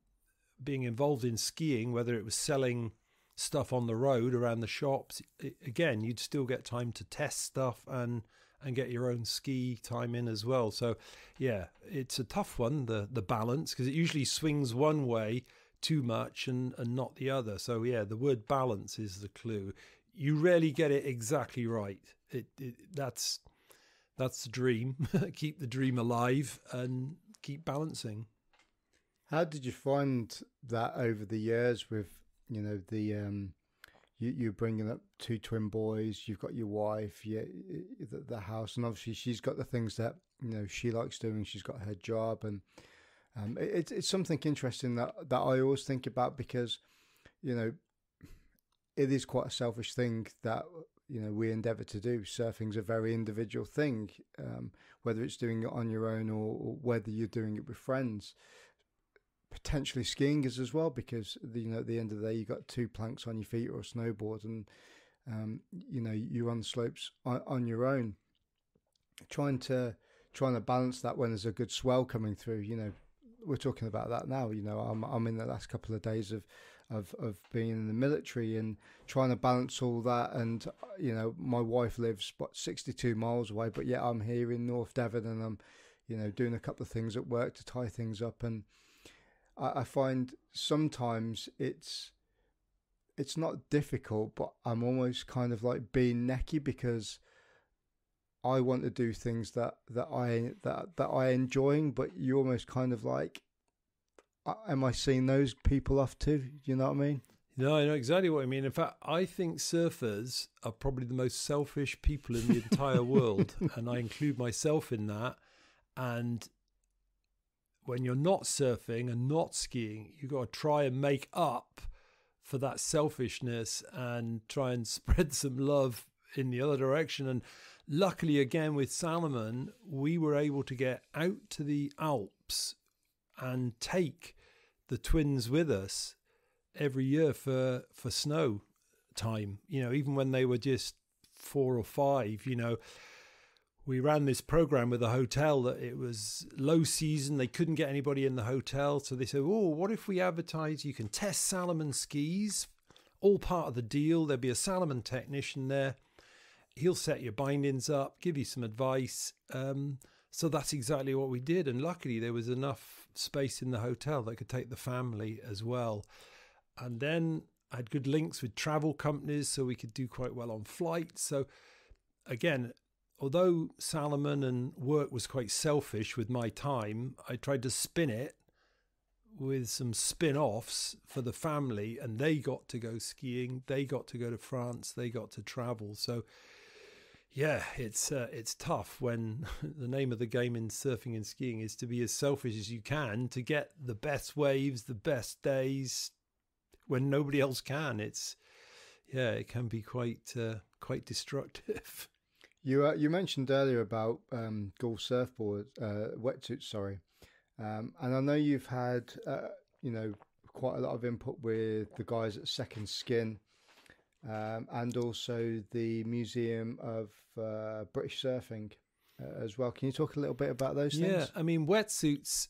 being involved in skiing, whether it was selling stuff on the road around the shops, it, again, you'd still get time to test stuff and and get your own ski time in as well. So, yeah, it's a tough one the the balance because it usually swings one way too much and and not the other. So, yeah, the word balance is the clue. You rarely get it exactly right. It, it that's that's the dream. keep the dream alive and keep balancing. How did you find that over the years with you know the um, you you bringing up two twin boys, you've got your wife, yeah, the, the house, and obviously she's got the things that you know she likes doing. She's got her job, and um, it, it's it's something interesting that that I always think about because you know it is quite a selfish thing that you know we endeavour to do. Surfing's a very individual thing, um, whether it's doing it on your own or, or whether you're doing it with friends potentially skiing is as well because you know at the end of the day you've got two planks on your feet or a snowboard and um, you know you're on the slopes on, on, your own. Trying to trying to balance that when there's a good swell coming through you know we're talking about that now you know I'm I'm in the last couple of days of of of being in the military and trying to balance all that and you know my wife lives what 62 miles away but yet I'm here in North Devon and I'm you know doing a couple of things at work to tie things up and I, I find sometimes it's it's not difficult, but I'm almost kind of like being necky because I want to do things that that I that that I enjoying, but you almost kind of like, am I seeing those people off too? You know what I mean? No, I know exactly what I mean. In fact, I think surfers are probably the most selfish people in the entire world, and I include myself in that. And when you're not surfing and not skiing, you've got to try and make up for that selfishness and try and spread some love in the other direction. And luckily, again, with Salomon, we were able to get out to the Alps and take the twins with us every year for, for snow time, you know, even when they were just four or five, you know we ran this program with a hotel that it was low season. They couldn't get anybody in the hotel. So they said, Oh, what if we advertise you can test Salomon skis? All part of the deal. There'll be a Salomon technician there. He'll set your bindings up, give you some advice. Um, so that's exactly what we did. And luckily, there was enough space in the hotel that could take the family as well. And then I had good links with travel companies, so we could do quite well on flights. So again, although Salomon and work was quite selfish with my time, I tried to spin it with some spin offs for the family, and they got to go skiing, they got to go to France, they got to travel. So, Yeah, it's uh, it's tough when the name of the game in surfing and skiing is to be as selfish as you can to get the best waves, the best days when nobody else can. It's yeah, it can be quite uh, quite destructive. You uh, you mentioned earlier about um, Gul surfboard uh, wetsuits, sorry, um, and I know you've had uh, you know quite a lot of input with the guys at Second Skin, um, and also the Museum of uh, British Surfing uh, as well. Can you talk a little bit about those things? Yeah, I mean wetsuits.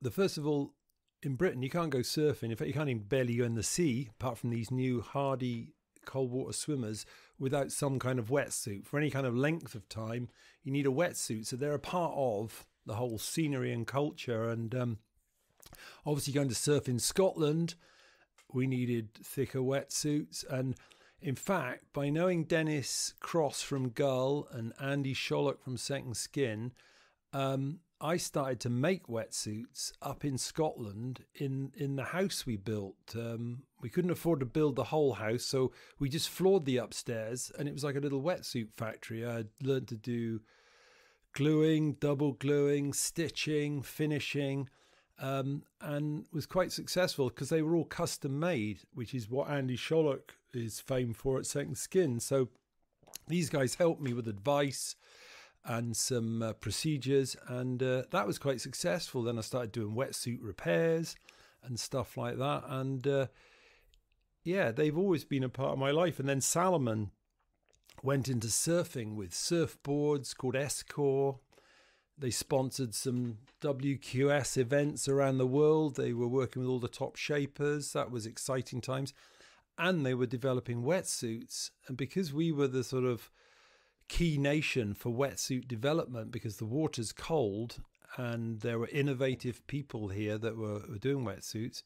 The first of all, in Britain, you can't go surfing. In fact, you can't even barely go in the sea, apart from these new hardy cold water swimmers without some kind of wetsuit. For any kind of length of time, you need a wetsuit. So they're a part of the whole scenery and culture. And um, obviously, going to surf in Scotland, we needed thicker wetsuits. And in fact, by knowing Dennis Cross from Gul and Andy Shollock from Second Skin, um, I started to make wetsuits up in Scotland in in the house we built. Um, we couldn't afford to build the whole house, so we just floored the upstairs, and it was like a little wetsuit factory. I learned to do gluing, double gluing, stitching, finishing, um, and was quite successful because they were all custom made, which is what Andy Shollock is famed for at Second Skin. So these guys helped me with advice and some uh, procedures, and uh, that was quite successful. Then I started doing wetsuit repairs and stuff like that, and uh, yeah, they've always been a part of my life. And then Salomon went into surfing with surfboards called S-Core. They sponsored some WQS events around the world. They were working with all the top shapers. That was exciting times. And they were developing wetsuits. And because we were the sort of key nation for wetsuit development because the water's cold and there were innovative people here that were, were doing wetsuits.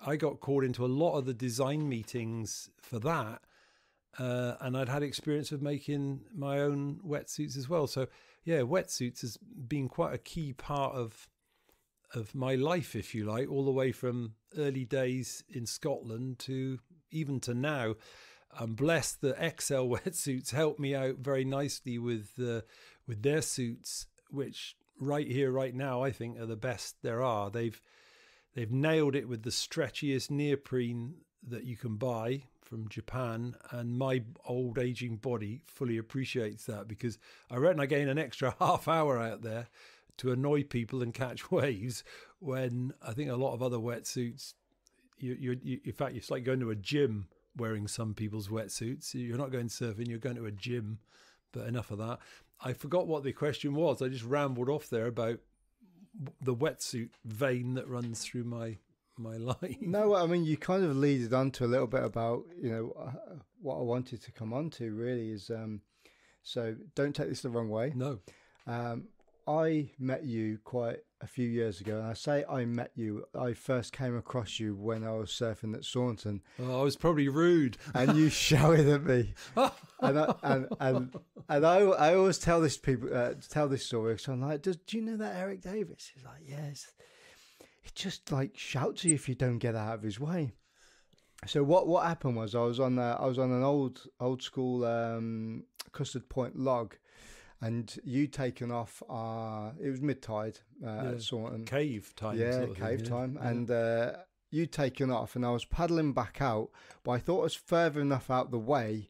I got called into a lot of the design meetings for that. Uh, and I'd had experience of making my own wetsuits as well. So yeah, wetsuits has been quite a key part of of my life, if you like, all the way from early days in Scotland to even to now. I'm blessed that Xcel wetsuits helped me out very nicely with uh, with their suits, which right here, right now, I think are the best there are. They've they've nailed it with the stretchiest neoprene that you can buy from Japan, and my old aging body fully appreciates that because I reckon I gain an extra half hour out there to annoy people and catch waves when I think a lot of other wetsuits. You, you, you, in fact, it's like going to a gym wearing some people's wetsuits. You're not going surfing, you're going to a gym. But enough of that. I forgot what the question was. I just rambled off there about the wetsuit vein that runs through my my life. No, I mean you kind of leaded on to a little bit about you know uh, what I wanted to come on to. Really is um, so don't take this the wrong way. No, um, I met you quite a few years ago, and I say I met you. I first came across you when I was surfing at Saunton. Oh, I was probably rude, and you shouted at me. and I, and and and I, I always tell this people uh, tell this story. So I'm like, Does, do you know that Eric Davies? He's like, yes. He just like shouts at you if you don't get out of his way. So what what happened was I was on uh, I was on an old old school um, Custard Point log and you taken off. Uh, it was mid tide uh, yeah. at Saunton. Cave time. Yeah, sort of cave thing, time. Yeah. And uh, you taken off, and I was paddling back out, but I thought I was further enough out the way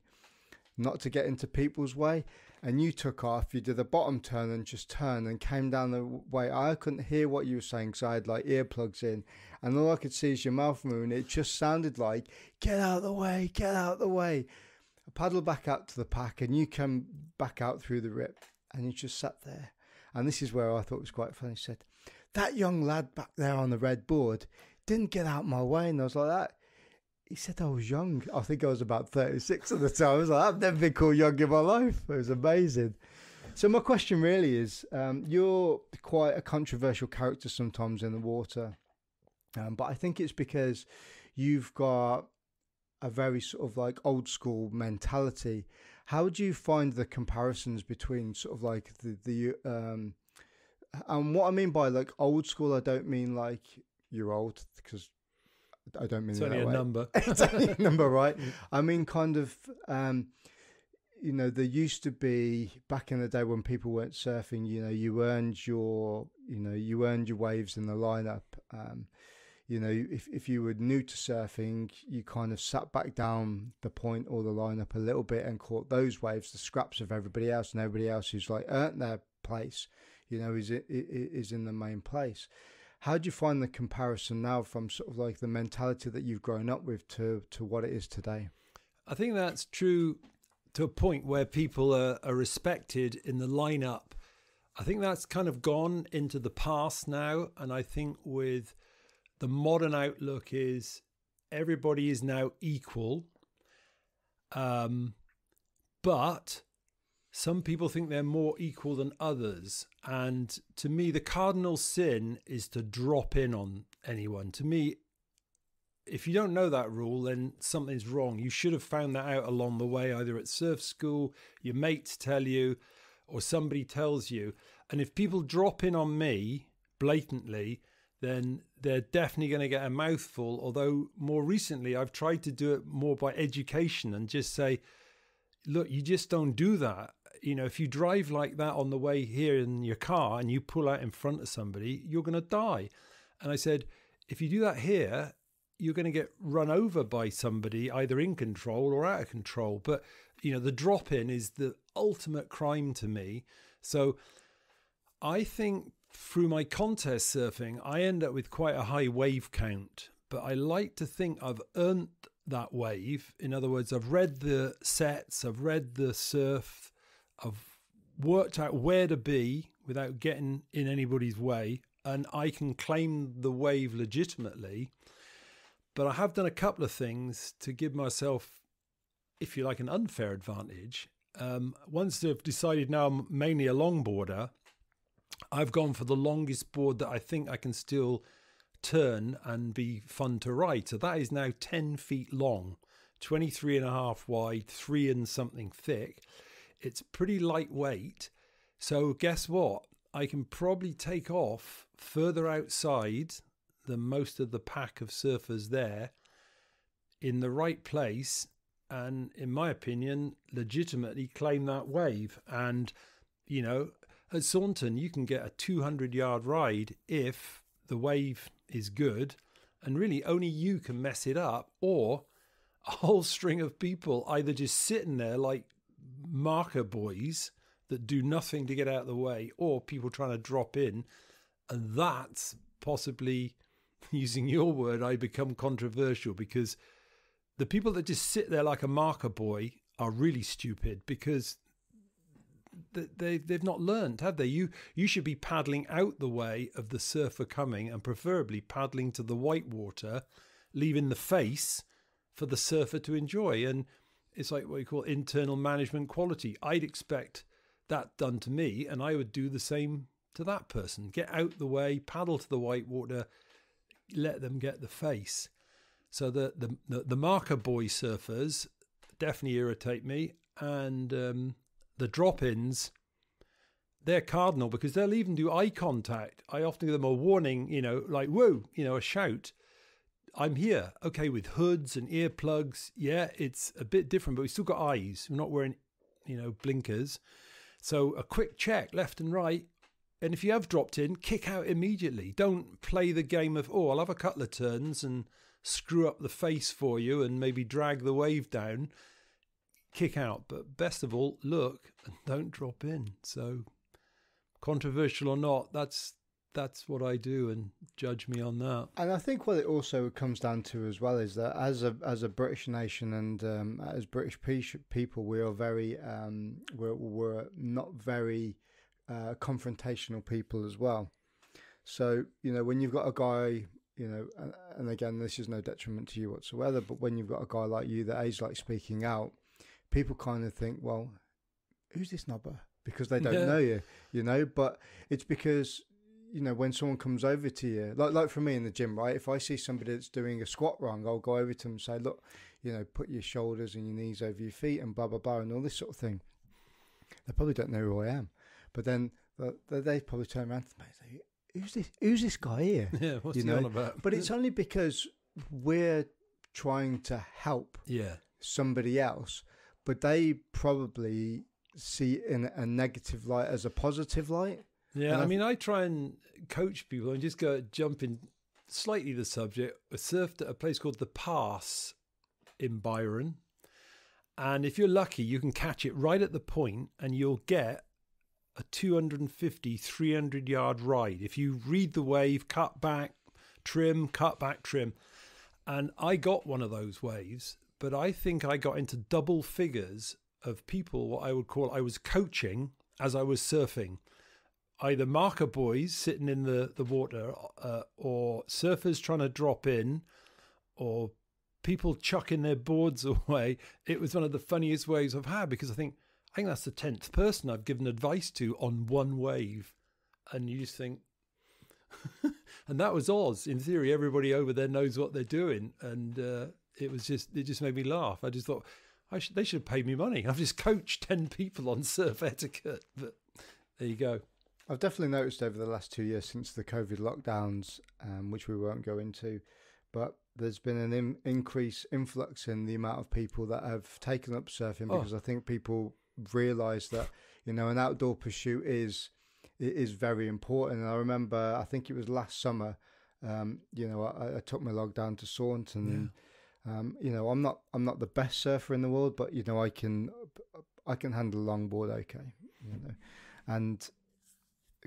not to get into people's way. And you took off. You did a bottom turn and just turned and came down the way. I couldn't hear what you were saying because I had like earplugs in, and all I could see is your mouth moving. It just sounded like "Get out of the way! Get out of the way!" I paddle back out to the pack, and you come back out through the rip, and you just sat there. And this is where I thought it was quite funny. He said, That young lad back there on the red board didn't get out my way. And I was like, That. He said I was young. I think I was about 36 at the time. I was like, I've never been called young in my life. It was amazing. So, my question really is um, you're quite a controversial character sometimes in the water. Um, but I think it's because you've got a very sort of like old school mentality. How do you find the comparisons between sort of like the the um and what I mean by like old school, I don't mean like you're old because I don't mean it's only a way. number. it's only a number, right? I mean kind of um you know, there used to be back in the day when people weren't surfing. You know, you earned your, you know, you earned your waves in the lineup. Um, you know, if if you were new to surfing, you kind of sat back down the point or the lineup a little bit and caught those waves, the scraps of everybody else, and everybody else who's like earned their place. You know, is it is in the main place. How do you find the comparison now from sort of like the mentality that you've grown up with to to what it is today? I think that's true to a point where people are, are respected in the lineup. I think that's kind of gone into the past now, and I think with the modern outlook is everybody is now equal. Um, but some people think they're more equal than others. And to me, the cardinal sin is to drop in on anyone. To me, if you don't know that rule, then something's wrong. You should have found that out along the way, either at surf school, your mates tell you, or somebody tells you. And if people drop in on me blatantly, then they're definitely going to get a mouthful. Although more recently, I've tried to do it more by education and just say, look, you just don't do that. You know, if you drive like that on the way here in your car and you pull out in front of somebody, you're going to die. And I said, if you do that here, you're going to get run over by somebody either in control or out of control. But, you know, the drop in is the ultimate crime to me. So I think through my contest surfing, I end up with quite a high wave count, but I like to think I've earned that wave. In other words, I've read the sets, I've read the surf, I've worked out where to be without getting in anybody's way, and I can claim the wave legitimately. But I have done a couple of things to give myself, if you like, an unfair advantage. Um, once I've decided now I'm mainly a longboarder, I've gone for the longest board that I think I can still turn and be fun to ride. So that is now 10 feet long, 23 and a half wide, three and something thick. It's pretty lightweight. So guess what? I can probably take off further outside than most of the pack of surfers there in the right place and in my opinion legitimately claim that wave and you know at Saunton, you can get a 200 yard ride if the wave is good, and really only you can mess it up, or a whole string of people either just sitting there like marker boys that do nothing to get out of the way, or people trying to drop in. And that's possibly, using your word, I become controversial because the people that just sit there like a marker boy are really stupid because they they've not learned, have they? You you should be paddling out the way of the surfer coming, and preferably paddling to the white water, leaving the face for the surfer to enjoy. And it's like what you call internal management quality. I'd expect that done to me, and I would do the same to that person. Get out the way, paddle to the white water, let them get the face. So the the the, the marker boy surfers definitely irritate me, and um, the drop ins, they're cardinal because they'll even do eye contact. I often give them a warning, you know, like, whoa, you know, a shout. I'm here. Okay, with hoods and earplugs. Yeah, it's a bit different, but we still got eyes. We're not wearing, you know, blinkers. So a quick check left and right. And if you have dropped in, kick out immediately. Don't play the game of, oh, I'll have a couple of turns and screw up the face for you and maybe drag the wave down kick out. But best of all, look and don't drop in. So controversial or not, that's that's what I do, and judge me on that. And I think what it also comes down to as well is that as a as a British nation and um, as British people, we are very um, we're, we're not very uh, confrontational people as well. So you know when you've got a guy you know, and, and, again, this is no detriment to you whatsoever, but when you've got a guy like you that is like speaking out, people kind of think, well, who's this knobber? Because they don't yeah. know you, you know. But it's because you know when someone comes over to you, like like for me in the gym, right? If I see somebody that's doing a squat wrong, I'll go over to them and say, look, you know, put your shoulders and your knees over your feet and blah blah blah and all this sort of thing. They probably don't know who I am, but then they, they probably turn around to me and say, "Who's this? Who's this guy here?" Yeah, what's you he know? on about? But it's only because we're trying to help yeah somebody else but they probably see in a negative light as a positive light. Yeah, And I I- mean, I try and coach people and just go jump in slightly the subject. I surfed at a place called the Pass in Byron, and if you're lucky, you can catch it right at the point, and you'll get a 250, 300 yard ride if you read the wave, cut back, trim, cut back, trim. And I got one of those waves, but I think I got into double figures of people, what I would call I was coaching as I was surfing. Either marker boys sitting in the the water uh, or surfers trying to drop in or people chucking their boards away. It was one of the funniest waves i've had because i think i think that's the 10th person i've given advice to on one wave. And you just think and that was oz. In theory everybody over there knows what they're doing. And uh, it was just it just made me laugh i just thought I should, they should pay me money. I've just coached 10 people on surf etiquette. But there you go. I've definitely noticed over the last two years since the COVID lockdowns, um, which we won't go into, but there's been an in- increase, influx in the amount of people that have taken up surfing Oh. because I think people realise that you know an outdoor pursuit is it is very important. And I remember, I think it was last summer, um, you know, I, I took my log down to Saunton. And, um, you know, I'm not I'm not the best surfer in the world, but you know, I can I can handle a longboard okay, you know, and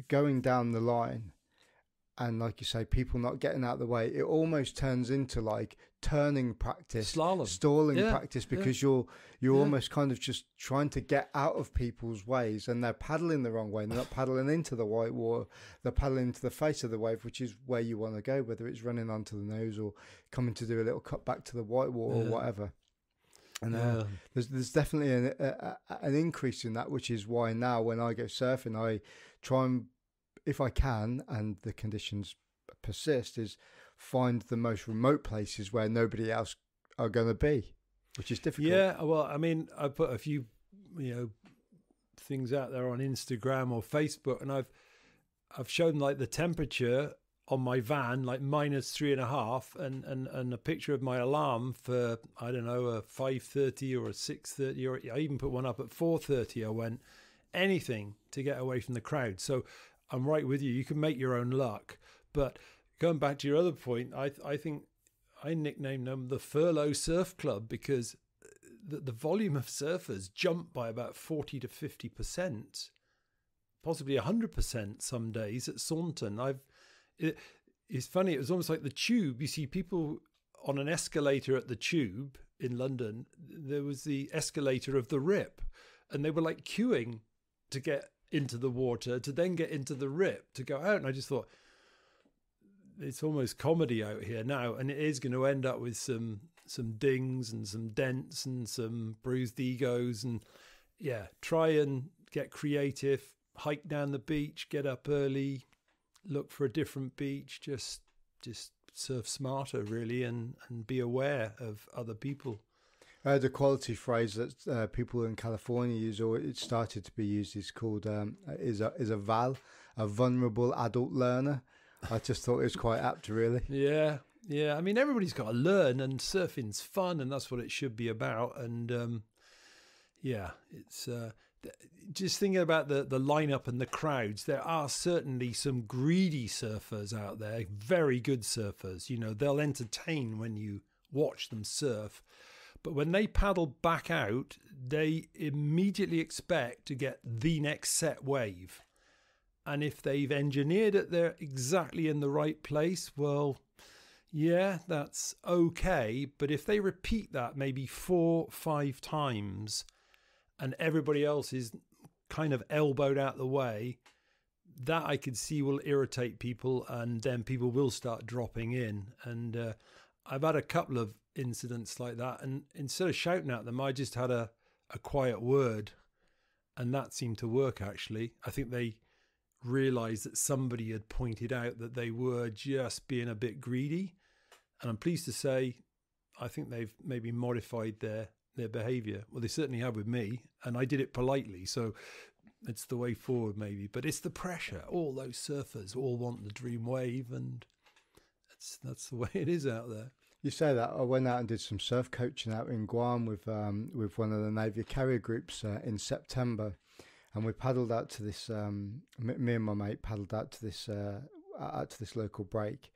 going down the line and like you say people not getting out of the way it almost turns into like turning practice Slalom. stalling Yeah, practice yeah. because you're you're Yeah. almost kind of just trying to get out of people's ways and they're paddling the wrong way they're not paddling into the white water they're paddling into the face of the wave which is where you want to go whether it's running onto the nose or coming to do a little cut back to the white water Yeah. or whatever and uh, there's there's definitely an a, a, an increase in that, which is why now when I go surfing, I try and, if I can, and the conditions persist, is find the most remote places where nobody else are going to be, which is difficult. Yeah, well, I mean, I put a few, you know, things out there on Instagram or Facebook, and I've I've shown like the temperature on my van, like minus three and a half, and and and a picture of my alarm for I don't know a five thirty or a six thirty, or I even put one up at four thirty. I went anything to get away from the crowd. So I'm right with you. You can make your own luck, but going back to your other point, I I think I nicknamed them the Furlough Surf Club because the, the volume of surfers jumped by about 40 to 50%, possibly 100% some days at Saunton. I've it, It's funny, it was almost like the tube. You see people on an escalator at the tube in London, there was the escalator of the rip, and they were like queuing to get into the water to then get into the rip to go out. And I just thought, it's almost comedy out here now, and it is going to end up with some some dings and some dents and some bruised egos, and yeah, try and get creative, hike down the beach, get up early, look for a different beach, just just surf smarter really, and and be aware of other people. Uh, the quality phrase that uh, people in California use, or it started to be used, is called um, is a is a val, a vulnerable adult learner. I just thought it was quite apt, really. Yeah, yeah. I mean, everybody's got to learn, and surfing's fun, and that's what it should be about. And um, yeah, it's uh, just thinking about the the lineup and the crowds. There are certainly some greedy surfers out there, very good surfers. You know, they'll entertain when you watch them surf. But when they paddle back out, they immediately expect to get the next set wave. And if they've engineered it they're exactly in the right place, well, yeah, that's okay. But if they repeat that maybe four, five times, and everybody else is kind of elbowed out the way, that I could see will irritate people, and then people will start dropping in. And uh, I've had a couple of incidents like that, and instead of shouting at them, I just had a, a quiet word, and that seemed to work actually. I think they realized that somebody had pointed out that they were just being a bit greedy. And I'm pleased to say, I think they've maybe modified their their behavior. Well, they certainly have with me, and I did it politely. So it's the way forward, maybe. But it's the pressure. All those surfers all want the dream wave, and that's that's the way it is out there. You say that I went out and did some surf coaching out in Guam with um, with one of the Navy carrier groups uh, in September, and we paddled out to this. Um, me and my mate paddled out to this uh, out to this local break,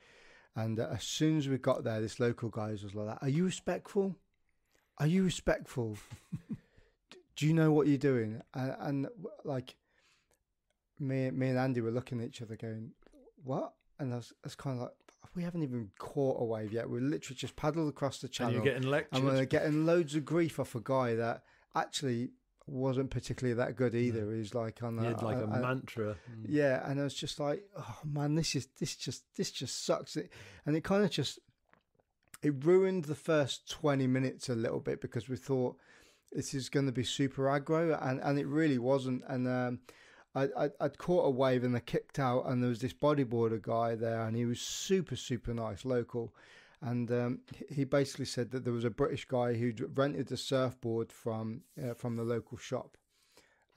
and uh, as soon as we got there, this local guy was like, "Are you respectful? Are you respectful? Do you know what you're doing?" And, and like me, me and Andy were looking at each other, going, "What?" And I was, I was kind of like, we haven't even caught a wave yet. We're literally just paddled across the channel. And you're getting lectured. And we're getting loads of grief off a guy that actually wasn't particularly that good either. No. He's like on he had like a, a, mantra. Mm. Yeah, and I was just like, oh man, this is this just this just sucks. It, and it kind of just it ruined the first twenty minutes a little bit because we thought this is going to be super aggro, and and it really wasn't. And um, I, I would caught a wave and I kicked out, and there was this bodyboarder guy there, and he was super super nice, local, and um, he basically said that there was a British guy who rented a surfboard from uh, from the local shop,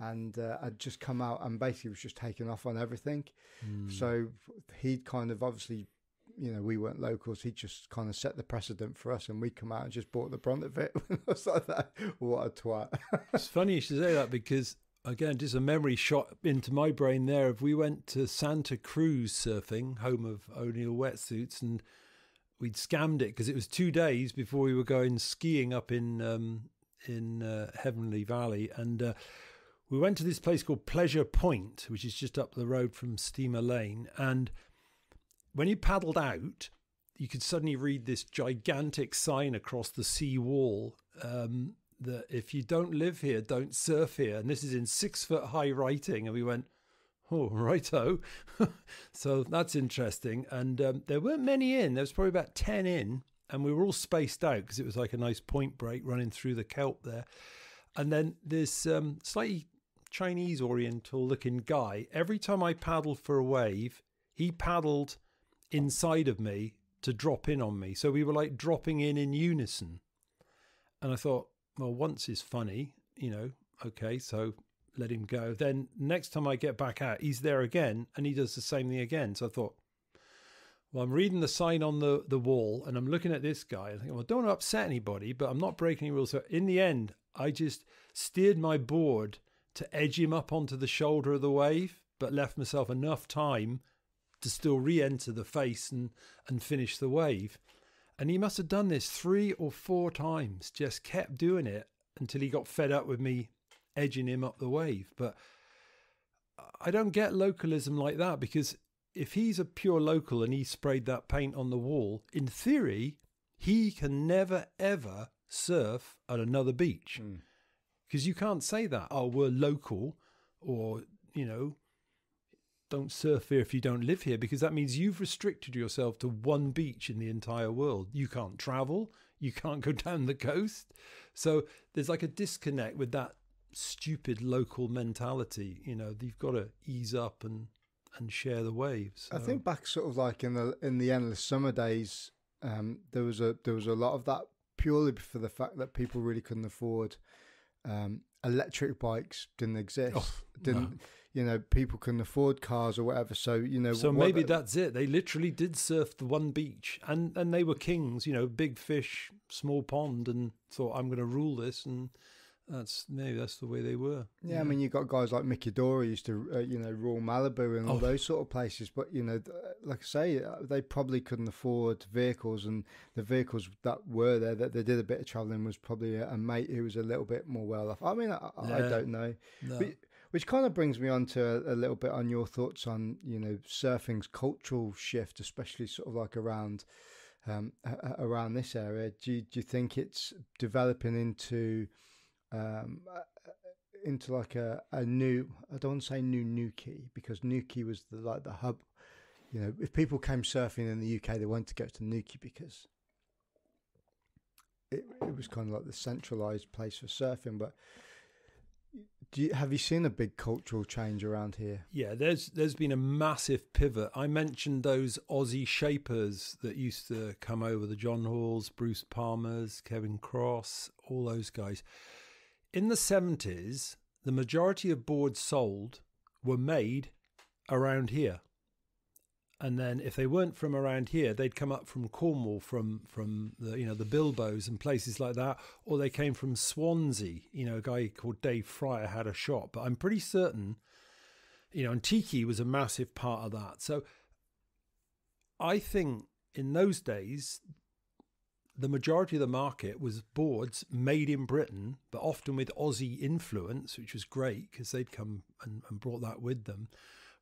and uh, had just come out and basically was just taking off on everything. Mm. So he'd kind of obviously you know, we weren't locals. He just kind of set the precedent for us, and we come out and just bought the brunt of it. I was like that. What a twat! it's funny you should say that because again, just a memory shot into my brain there. If we went to Santa Cruz surfing, home of O'Neill wetsuits, and we'd scammed it because it was two days before we were going skiing up in um, in uh, Heavenly Valley, and uh, we went to this place called Pleasure Point, which is just up the road from Steamer Lane, and when you paddled out, you could suddenly read this gigantic sign across the sea wall. Um, that if you don't live here, don't surf here. And this is in six foot high writing. And we went, oh, righto. so that's interesting. And um, there weren't many in. There was probably about 10 in. And we were all spaced out because it was like a nice point break running through the kelp there. And then this um, slightly Chinese oriental looking guy, every time I paddled for a wave, he paddled inside of me to drop in on me. So we were like dropping in in unison. And I thought, well, once is funny, you know, okay, so let him go. Then next time I get back out, he's there again and he does the same thing again. So I thought, well, I'm reading the sign on the, the wall and I'm looking at this guy. I think, well, don't upset anybody, but I'm not breaking any rules. So in the end, I just steered my board to edge him up onto the shoulder of the wave, but left myself enough time to still re enter the face and, and finish the wave. And he must have done this three or four times, just kept doing it until he got fed up with me edging him up the wave. But I don't get localism like that because if he's a pure local and he sprayed that paint on the wall, in theory, he can never ever surf at another beach. Because mm. you can't say that, oh, we're local or, you know, don't surf here if you don't live here because that means you've restricted yourself to one beach in the entire world. You can't travel, you can't go down the coast. So there's like a disconnect with that stupid local mentality. You know, you've got to ease up and and share the waves. So. I think back sort of like in the in the endless summer days, um, there was a there was a lot of that purely for the fact that people really couldn't afford um, electric bikes didn't exist. Oh, didn't no you know people can afford cars or whatever so you know so maybe that's it they literally did surf the one beach and and they were kings you know big fish small pond and thought i'm going to rule this and that's maybe that's the way they were yeah, yeah. i mean you got guys like miki dora used to uh, you know rule malibu and all oh. those sort of places but you know like i say uh, they probably couldn't afford vehicles and the vehicles that were there that they did a bit of traveling was probably a, a mate who was a little bit more well off i mean i, yeah. I don't know no. but which kind of brings me on to a, a, little bit on your thoughts on you know surfing's cultural shift, especially sort of like around um, around this area. Do you, do you think it's developing into um, into like a, a new? I don't want to say new Newquay because Newquay was the like the hub. You know, if people came surfing in the UK, they wanted to go to Newquay because it, it was kind of like the centralized place for surfing. But do you, have you seen a big cultural change around here? Yeah, there's there's been a massive pivot. I mentioned those Aussie shapers that used to come over, the John Halls, Bruce Palmers, Kevin Cross, all those guys. In the 70s, the majority of boards sold were made around here. And then if they weren't from around here, they'd come up from Cornwall, from from the you know the Bilbos and places like that, or they came from Swansea. You know, a guy called Dave Fryer had a shop, but I'm pretty certain, you know, and tiki was a massive part of that. So I think in those days, the majority of the market was boards made in Britain, but often with Aussie influence, which was great because they'd come and, and brought that with them.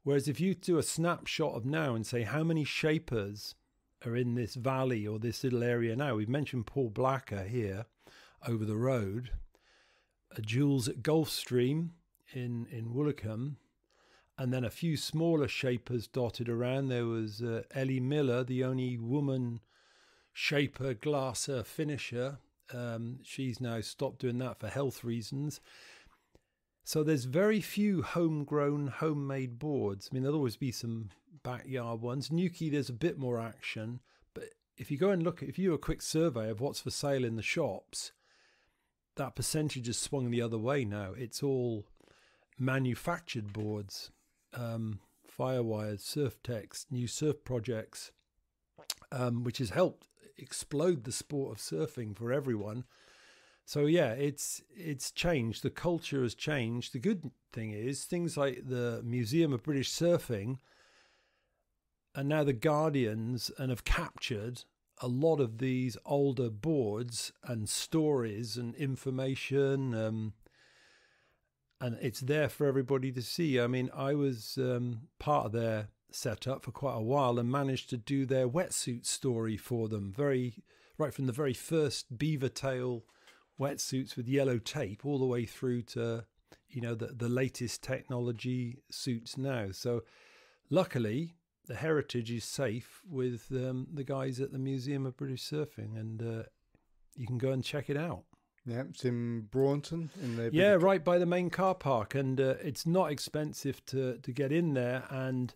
Whereas if you do a snapshot of now and say how many shapers are in this valley or this little area now, we've mentioned Paul Blacker here over the road, a Jules at Gulfstream in in Woolacombe, and then a few smaller shapers dotted around. There was uh, Ellie Miller, the only woman shaper, glasser, finisher. Um, she's now stopped doing that for health reasons. So there's very few homegrown, homemade boards. I mean, there'll always be some backyard ones. Newquay, there's a bit more action, but if you go and look, if you do a quick survey of what's for sale in the shops, that percentage has swung the other way now. It's all manufactured boards, um, Firewires, Surftechs, new surf projects, um, which has helped explode the sport of surfing for everyone. So yeah, it's it's changed. The culture has changed. The good thing is things like the Museum of British Surfing and now the Guardians and have captured a lot of these older boards and stories and information. Um, and it's there for everybody to see. I mean, I was um, part of their setup for quite a while and managed to do their wetsuit story for them. Very right from the very first beaver tail wetsuits with yellow tape all the way through to you know the the latest technology suits now. So luckily the heritage is safe with um, the guys at the Museum of British Surfing, and uh, you can go and check it out. Yeah, it's in Braunton. In the yeah, right by the main car park, and uh, it's not expensive to to get in there. And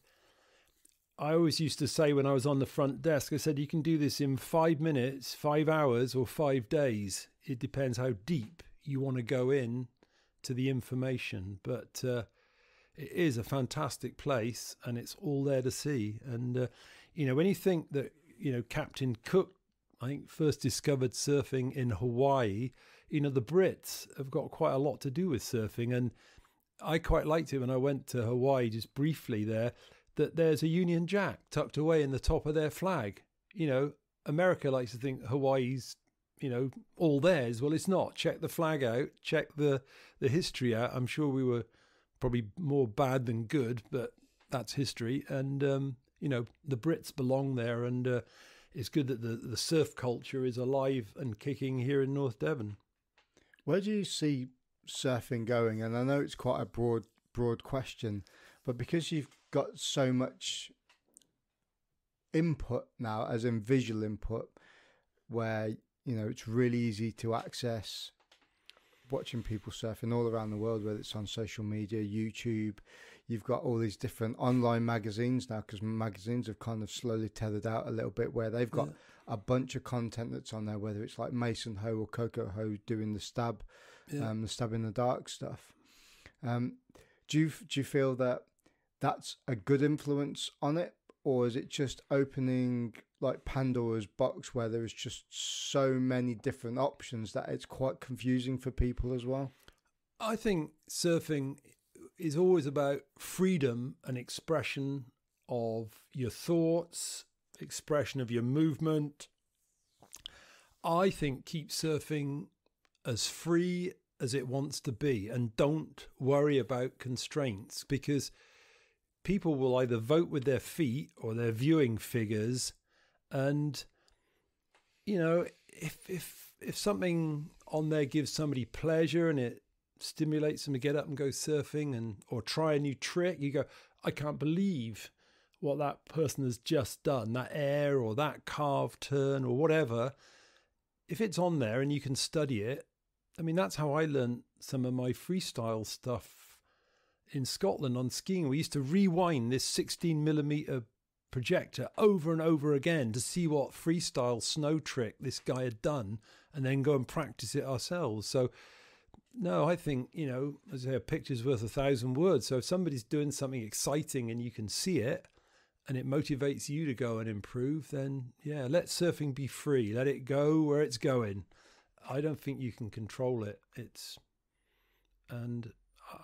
I always used to say when I was on the front desk, I said you can do this in five minutes, five hours, or five days it depends how deep you want to go in to the information. But uh, it is a fantastic place, and it's all there to see. And uh, you know, when you think that you know Captain Cook, I think first discovered surfing in Hawaii. You know, the Brits have got quite a lot to do with surfing, and I quite liked it when I went to Hawaii just briefly there. That there's a Union Jack tucked away in the top of their flag. You know, America likes to think Hawaii's you know all theirs. Well it's not. Check the flag out. Check the the history out. I'm sure we were probably more bad than good but that's history. And um, you know the brits belong there. And uh, it's good that the the surf culture is alive and kicking here in north devon. Where do you see surfing going? And i know it's quite a broad broad question but because you've got so much input now as in visual input where you know, it's really easy to access watching people surfing all around the world, whether it's on social media, YouTube. You've got all these different online magazines now because magazines have kind of slowly tethered out a little bit where they've got yeah. a bunch of content that's on there, whether it's like Mason Ho or Coco Ho doing the stab, yeah. um, the stab in the dark stuff. Um, do you do you feel that that's a good influence on it, or is it just opening like Pandora's box where there is just so many different options that it's quite confusing for people as well? I think surfing is always about freedom and expression of your thoughts, expression of your movement. I think keep surfing as free as it wants to be and don't worry about constraints because people will either vote with their feet or their viewing figures and you know if if if something on there gives somebody pleasure and it stimulates them to get up and go surfing and or try a new trick you go i can't believe what that person has just done that air or that carve turn or whatever. If it's on there and you can study it i mean that's how i learned some of my freestyle stuff in scotland on skiing we used to rewind this 16 millimeter projector over and over again to see what freestyle snow trick this guy had done and then go and practice it ourselves. So, no, I think, you know, as I say, a picture's worth a thousand words. So if somebody's doing something exciting and you can see it and it motivates you to go and improve, then yeah, let surfing be free. Let it go where it's going. I don't think you can control it. It's and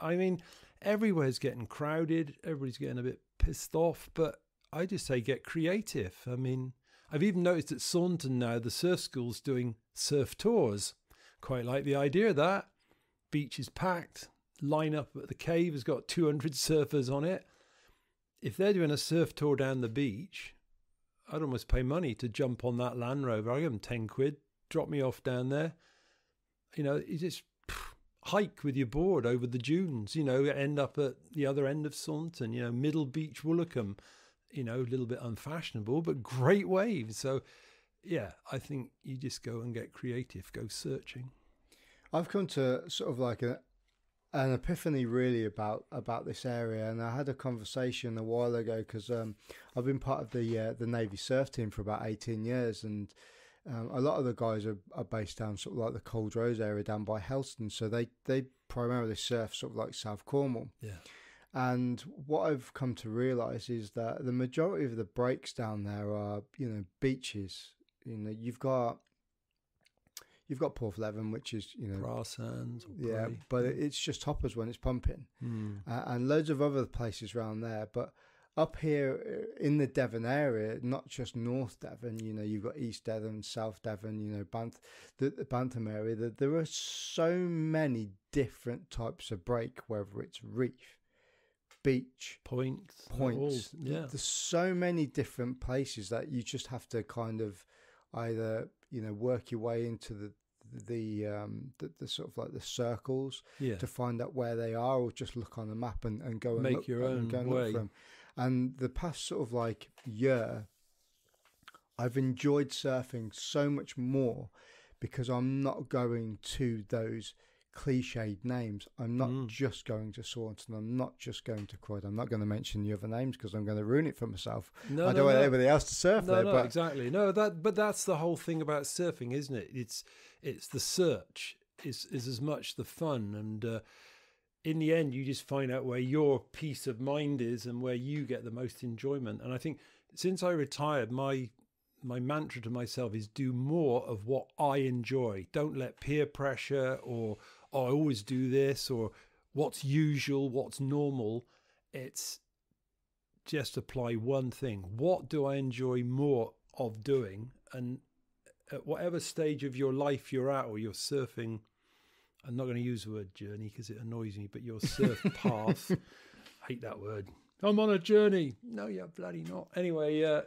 I mean everywhere's getting crowded. Everybody's getting a bit pissed off, but I just say get creative. I mean, I've even noticed at Saunton now the surf school's doing surf tours. Quite like the idea of that. Beach is packed. Line up at the cave has got 200 surfers on it. If they're doing a surf tour down the beach, I'd almost pay money to jump on that Land Rover. I give them 10 quid, drop me off down there. You know, you just hike with your board over the dunes, you know, end up at the other end of Saunton, you know, Middle Beach, Woolacombe, you know, a little bit unfashionable, but great waves. So, yeah, I think you just go and get creative, go searching. I've come to sort of like a, an epiphany really about about this area, and I had a conversation a while ago because um, I've been part of the uh, the Navy surf team for about eighteen years, and um, a lot of the guys are, are based down sort of like the Culdrose area down by Helston, so they they primarily surf sort of like South Cornwall. Yeah. And what I've come to realise is that the majority of the breaks down there are, you know, beaches. You know, you've got you've got Porthleven, which is you know Brass Hands. yeah, but it's just hoppers when it's pumping, mm. uh, and loads of other places around there. But up here uh, in the Devon area, not just North Devon, you know, you've got East Devon, South Devon, you know, Banth- the, the Bantham area. The, there are so many different types of break, whether it's reef, beach, points, points. All, yeah, there's so many different places that you just have to kind of either you know work your way into the the um the, the sort of like the circles yeah. to find out where they are or just look on the map and, and go and make look, your own and go and way. look for them. And the past sort of like year i've enjoyed surfing so much more because i'm not going to those cliched names. I'm not Mm. just going to Saunton. I'm not just going to Croyde. I'm not going to mention the other names because I'm going to ruin it for myself. No, I no, don't want no. anybody else to surf No, there. no, but exactly. No, that but that's the whole thing about surfing, isn't it? It's it's the search is is as much the fun, and uh, in the end, you just find out where your peace of mind is and where you get the most enjoyment. And I think since I retired, my my mantra to myself is do more of what I enjoy. Don't let peer pressure or oh, I always do this or what's usual, what's normal. It's just apply one thing. What do I enjoy more of doing? And at whatever stage of your life you're at or you're surfing, I'm not going to use the word journey because it annoys me, but your surf path, I hate that word. I'm on a journey. No, you're bloody not. Anyway, uh,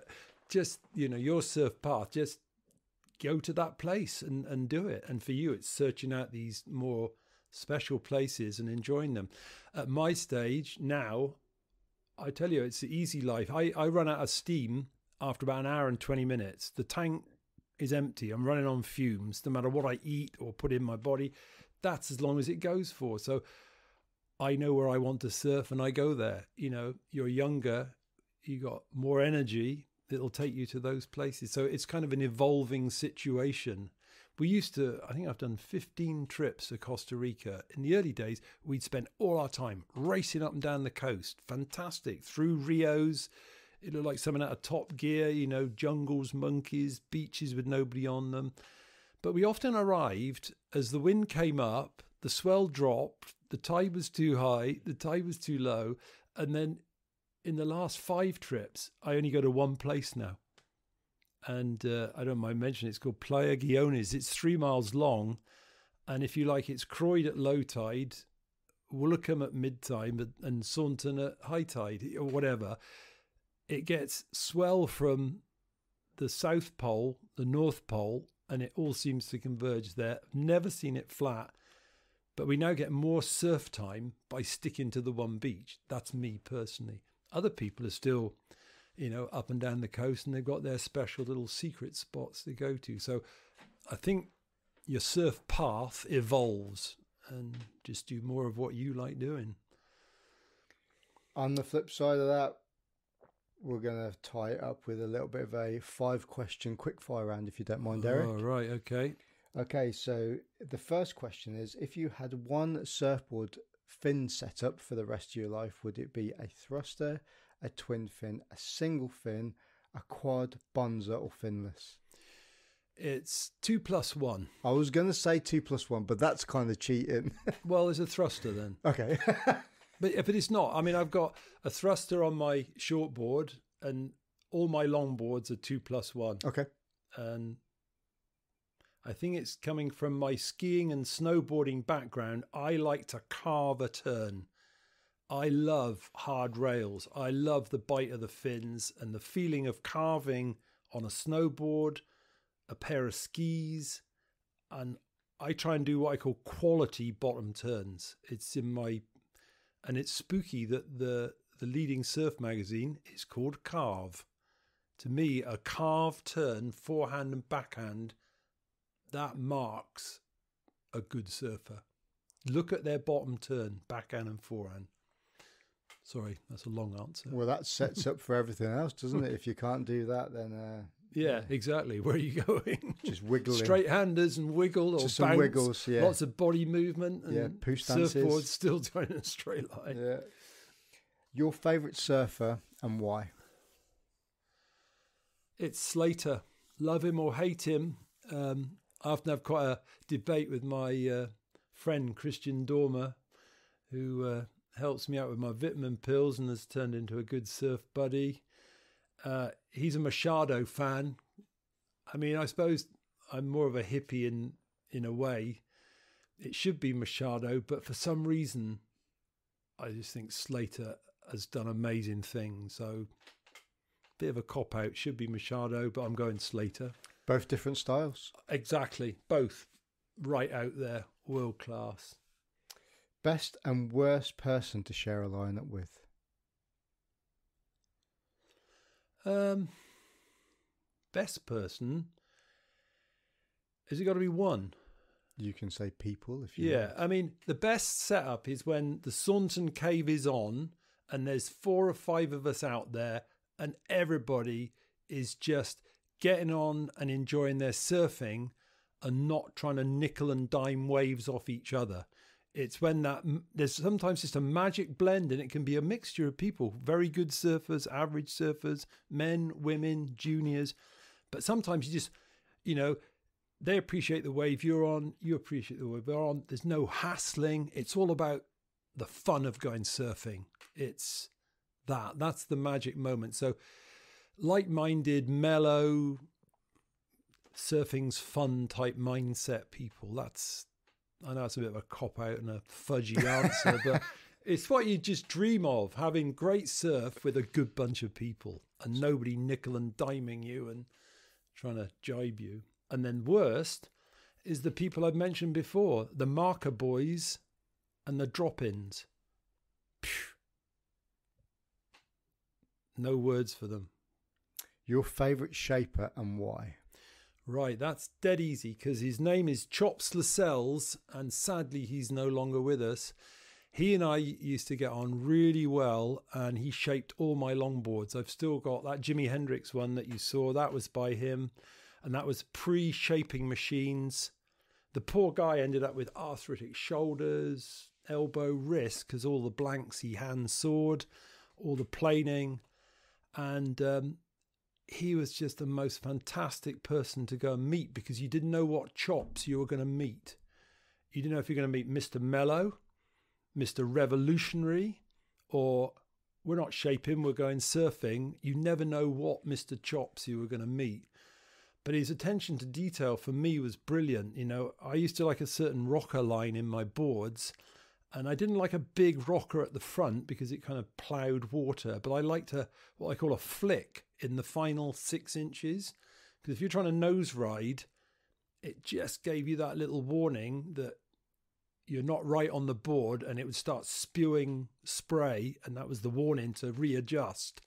just, you know, your surf path, just go to that place and, and do it. And for you, it's searching out these more special places and enjoying them. At my stage now, I tell you, it's the easy life. I, I run out of steam after about an hour and 20 minutes. The tank is empty. I'm running on fumes. No matter what I eat or put in my body, that's as long as it goes for. So I know where I want to surf and I go there. You know, you're younger, you got more energy, it'll take you to those places. So it's kind of an evolving situation. We used to, I think I've done 15 trips to Costa Rica. In the early days, we'd spend all our time racing up and down the coast. Fantastic. Through Rios. It looked like something out of Top Gear, you know, jungles, monkeys, beaches with nobody on them. But we often arrived as the wind came up, the swell dropped, the tide was too high, the tide was too low. And then in the last five trips, I only go to one place now. And uh, I don't mind mentioning it's called Playa Guiones. It's three miles long. And if you like, it's Croyde at low tide, Woolacombe at mid tide, and Saunton at high tide, or whatever. It gets swell from the South Pole, the North Pole, and it all seems to converge there. Never seen it flat, but we now get more surf time by sticking to the one beach. That's me personally. Other people are still, you know, up and down the coast and they've got their special little secret spots to go to. So I think your surf path evolves and just do more of what you like doing. on the flip side of that, we're going to tie it up with a little bit of a five question quickfire round, if you don't mind, Eric. Oh, right. Okay. Okay, so the first question is if you had one surfboard fin setup for the rest of your life, would it be a thruster, a twin fin, a single fin, a quad, bonzer, or finless? It's two plus one. I was going to say two plus one, but that's kind of cheating. Well, there's a thruster then. okay. But but it's not. I mean, I've got a thruster on my shortboard, and all my long boards are two plus one. okay. And I think it's coming from my skiing and snowboarding background. I like to carve a turn. I love hard rails. I love the bite of the fins and the feeling of carving on a snowboard, a pair of skis, and I try and do what I call quality bottom turns. It's in my and it's spooky that the the leading surf magazine is called Carve. To me, a carve turn, forehand and backhand, that marks a good surfer. Look at their bottom turn, backhand and forehand. Sorry, that's a long answer. Well, that sets up for everything else, doesn't it? If you can't do that, then uh, yeah, exactly. Where are you going? just wiggling. Straight handers and wiggle or Just bounce. wiggles, yeah. Lots of body movement and Yeah, poo stances. surfboards still going in a straight line. Yeah. Your favourite surfer and why? It's Slater. Love him or hate him. Um, I often have quite a debate with my uh, friend Christian Dormer, who uh, helps me out with my vitamin pills and has turned into a good surf buddy. Uh, he's a Machado fan. I mean, I suppose I'm more of a hippie in in a way. It should be Machado, but for some reason, I just think Slater has done amazing things. So bit of a cop out. Should be Machado, but I'm going Slater. Both different styles. Exactly. Both right out there. World class. Best and worst person to share a lineup with. Um, best person. Has it got to be one? You can say people if you Yeah. I mean, the best setup is when the Saunton Cave is on and there's four or five of us out there and everybody is just getting on and enjoying their surfing and not trying to nickel and dime waves off each other. It's when that there's sometimes just a magic blend and it can be a mixture of people, very good surfers, average surfers, men, women, juniors. But sometimes you just, you know, they appreciate the wave you're on, you appreciate the wave they're on. There's no hassling. It's all about the fun of going surfing. It's that. That's the magic moment. So, like minded, mellow, surfing's fun type mindset people. That's, I know it's a bit of a cop out and a fudgy answer, but it's what you just dream of having great surf with a good bunch of people and nobody nickel and diming you and trying to jibe you. And then worst is the people I've mentioned before, the marker boys and the drop ins. No words for them. Your favourite shaper and why? Right, that's dead easy because his name is Chops Lascelles, and sadly he's no longer with us. He and I used to get on really well, and he shaped all my longboards. I've still got that Jimi Hendrix one that you saw, that was by him, and that was pre shaping machines. The poor guy ended up with arthritic shoulders, elbow, wrist because all the blanks he hand sawed, all the planing, and um, he was just the most fantastic person to go and meet because you didn't know what chops you were going to meet. You didn't know if you're going to meet Mr. Mellow, Mr. Revolutionary, or we're not shaping, we're going surfing. You never know what Mr. Chops you were going to meet. But his attention to detail for me was brilliant. You know, I used to like a certain rocker line in my boards, and I didn't like a big rocker at the front because it kind of ploughed water, but I liked a what I call a flick in the final six inches. Because if you're trying to nose ride, it just gave you that little warning that you're not right on the board and it would start spewing spray, and that was the warning to readjust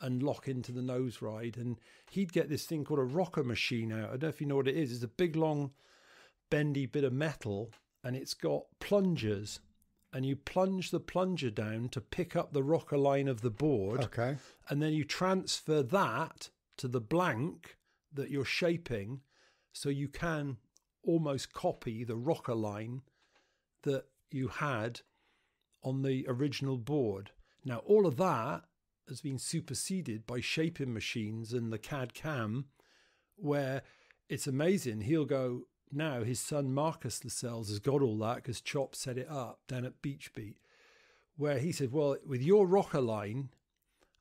and lock into the nose ride. And he'd get this thing called a rocker machine out. I don't know if you know what it is. It's a big, long, bendy bit of metal, and it's got plungers. And you plunge the plunger down to pick up the rocker line of the board Okay. and then you transfer that to the blank that you're shaping so you can almost copy the rocker line that you had on the original board. Now, all of that has been superseded by shaping machines and the CAD CAM, where it's amazing. He'll go now. His son Marcus Lascelles has got all that because Chop set it up down at Beach Beat, where he said, "Well, with your rocker line,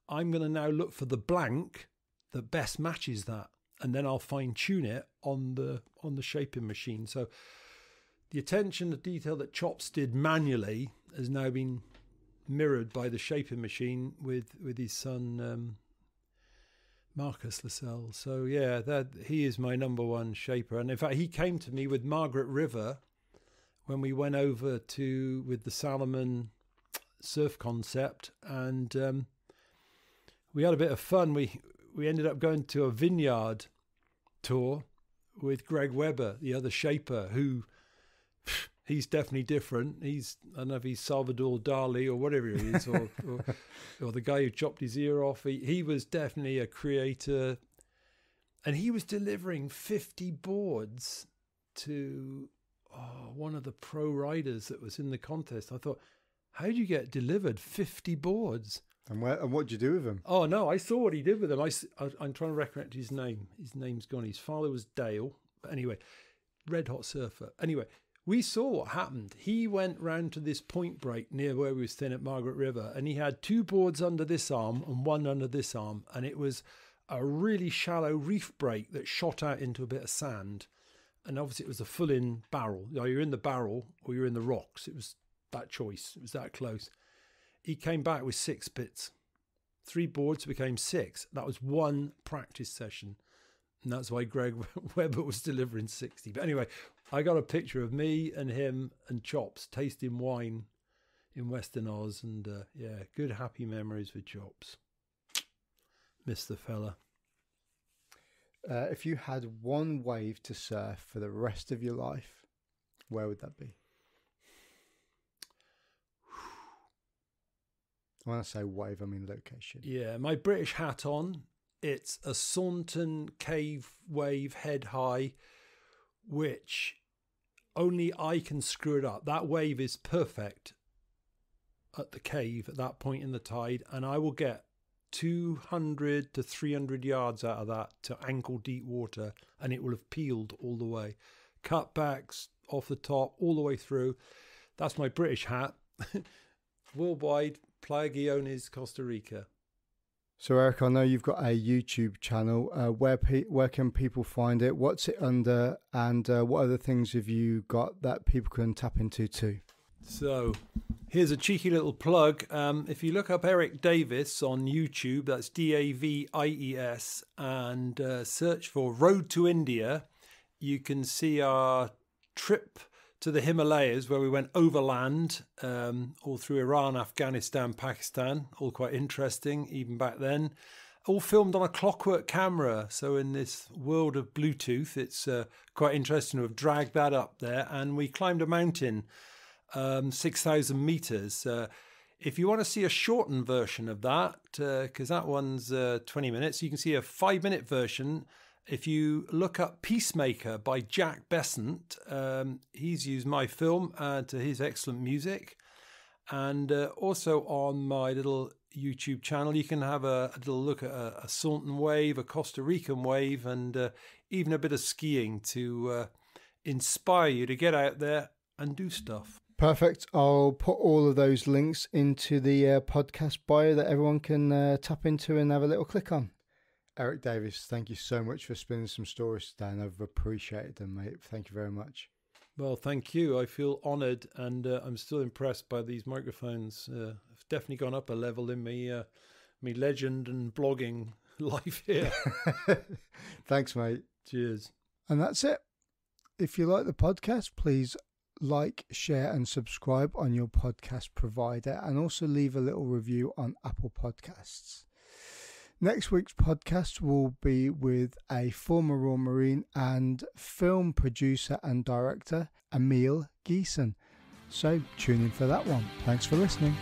I'm going to now look for the blank that best matches that, and then I'll fine tune it on the on the shaping machine." So the attention to detail that Chops did manually has now been mirrored by the shaping machine with with his son um, Marcus Lascelles. So yeah, that he is my number one shaper, and in fact, he came to me with Margaret River when we went over to with the Salomon surf concept, and um, we had a bit of fun. We we ended up going to a vineyard tour with Greg Webber, the other shaper, who he's definitely different. He's I don't know if he's Salvador Dali or whatever he is, or, or, or the guy who chopped his ear off. He he was definitely a creator, and he was delivering fifty boards to oh, one of the pro riders that was in the contest. I thought, how do you get delivered fifty boards? And, where, and what did you do with them? Oh no, I saw what he did with them. I, I am trying to recollect his name. His name's gone. His father was Dale. But anyway, red hot surfer. Anyway, we saw what happened. He went round to this point break near where we were staying at Margaret River, and he had two boards under this arm and one under this arm, and it was a really shallow reef break that shot out into a bit of sand. And obviously, it was a full in barrel. You know, you're in the barrel or you're in the rocks. It was that choice. It was that close. He came back with six bits. Three boards became six. That was one practice session. And that's why Greg Webber was delivering 60. But anyway, I got a picture of me and him and Chops tasting wine in Western Oz. And uh, yeah, good happy memories with Chops. Miss the fella. Uh, if you had one wave to surf for the rest of your life, where would that be? When I say wave, I mean location. Yeah, my British hat on it's a Saunton cave wave head high, which only I can screw it up. That wave is perfect at the cave at that point in the tide, and I will get 200 to 300 yards out of that to ankle deep water, and it will have peeled all the way. Cutbacks off the top, all the way through. That's my British hat. Worldwide, Playa Guiones, Costa Rica. So, Eric, I know you've got a YouTube channel. Uh, where pe- where can people find it? What's it under? And uh, what other things have you got that people can tap into too? So, here's a cheeky little plug. Um, if you look up Eric Davies on YouTube, that's D A V I E S, and uh, search for Road to India, you can see our trip to the Himalayas, where we went overland um, all through Iran, Afghanistan, Pakistan. All quite interesting, even back then. All filmed on a clockwork camera. So, in this world of Bluetooth, it's uh, quite interesting to have dragged that up there. And we climbed a mountain, um, 6,000 meters. Uh, if you want to see a shortened version of that, because uh, that one's uh, 20 minutes, you can see a five minute version if you look up Peacemaker by Jack Bessent, um, he's used my film uh, to his excellent music. And uh, also on my little YouTube channel, you can have a, a little look at a, a Saunton wave, a Costa Rican wave, and uh, even a bit of skiing to uh, inspire you to get out there and do stuff. Perfect. I'll put all of those links into the uh, podcast bio that everyone can uh, tap into and have a little click on. Eric Davies, thank you so much for spinning some stories today, and I've appreciated them, mate. Thank you very much. Well, thank you. I feel honoured, and uh, I'm still impressed by these microphones. Uh, I've definitely gone up a level in me, uh, me legend and blogging life here. Thanks, mate. Cheers. And that's it. If you like the podcast, please like, share, and subscribe on your podcast provider, and also leave a little review on Apple Podcasts. Next week's podcast will be with a former Royal Marine and film producer and director, Emil Geeson. So tune in for that one. Thanks for listening.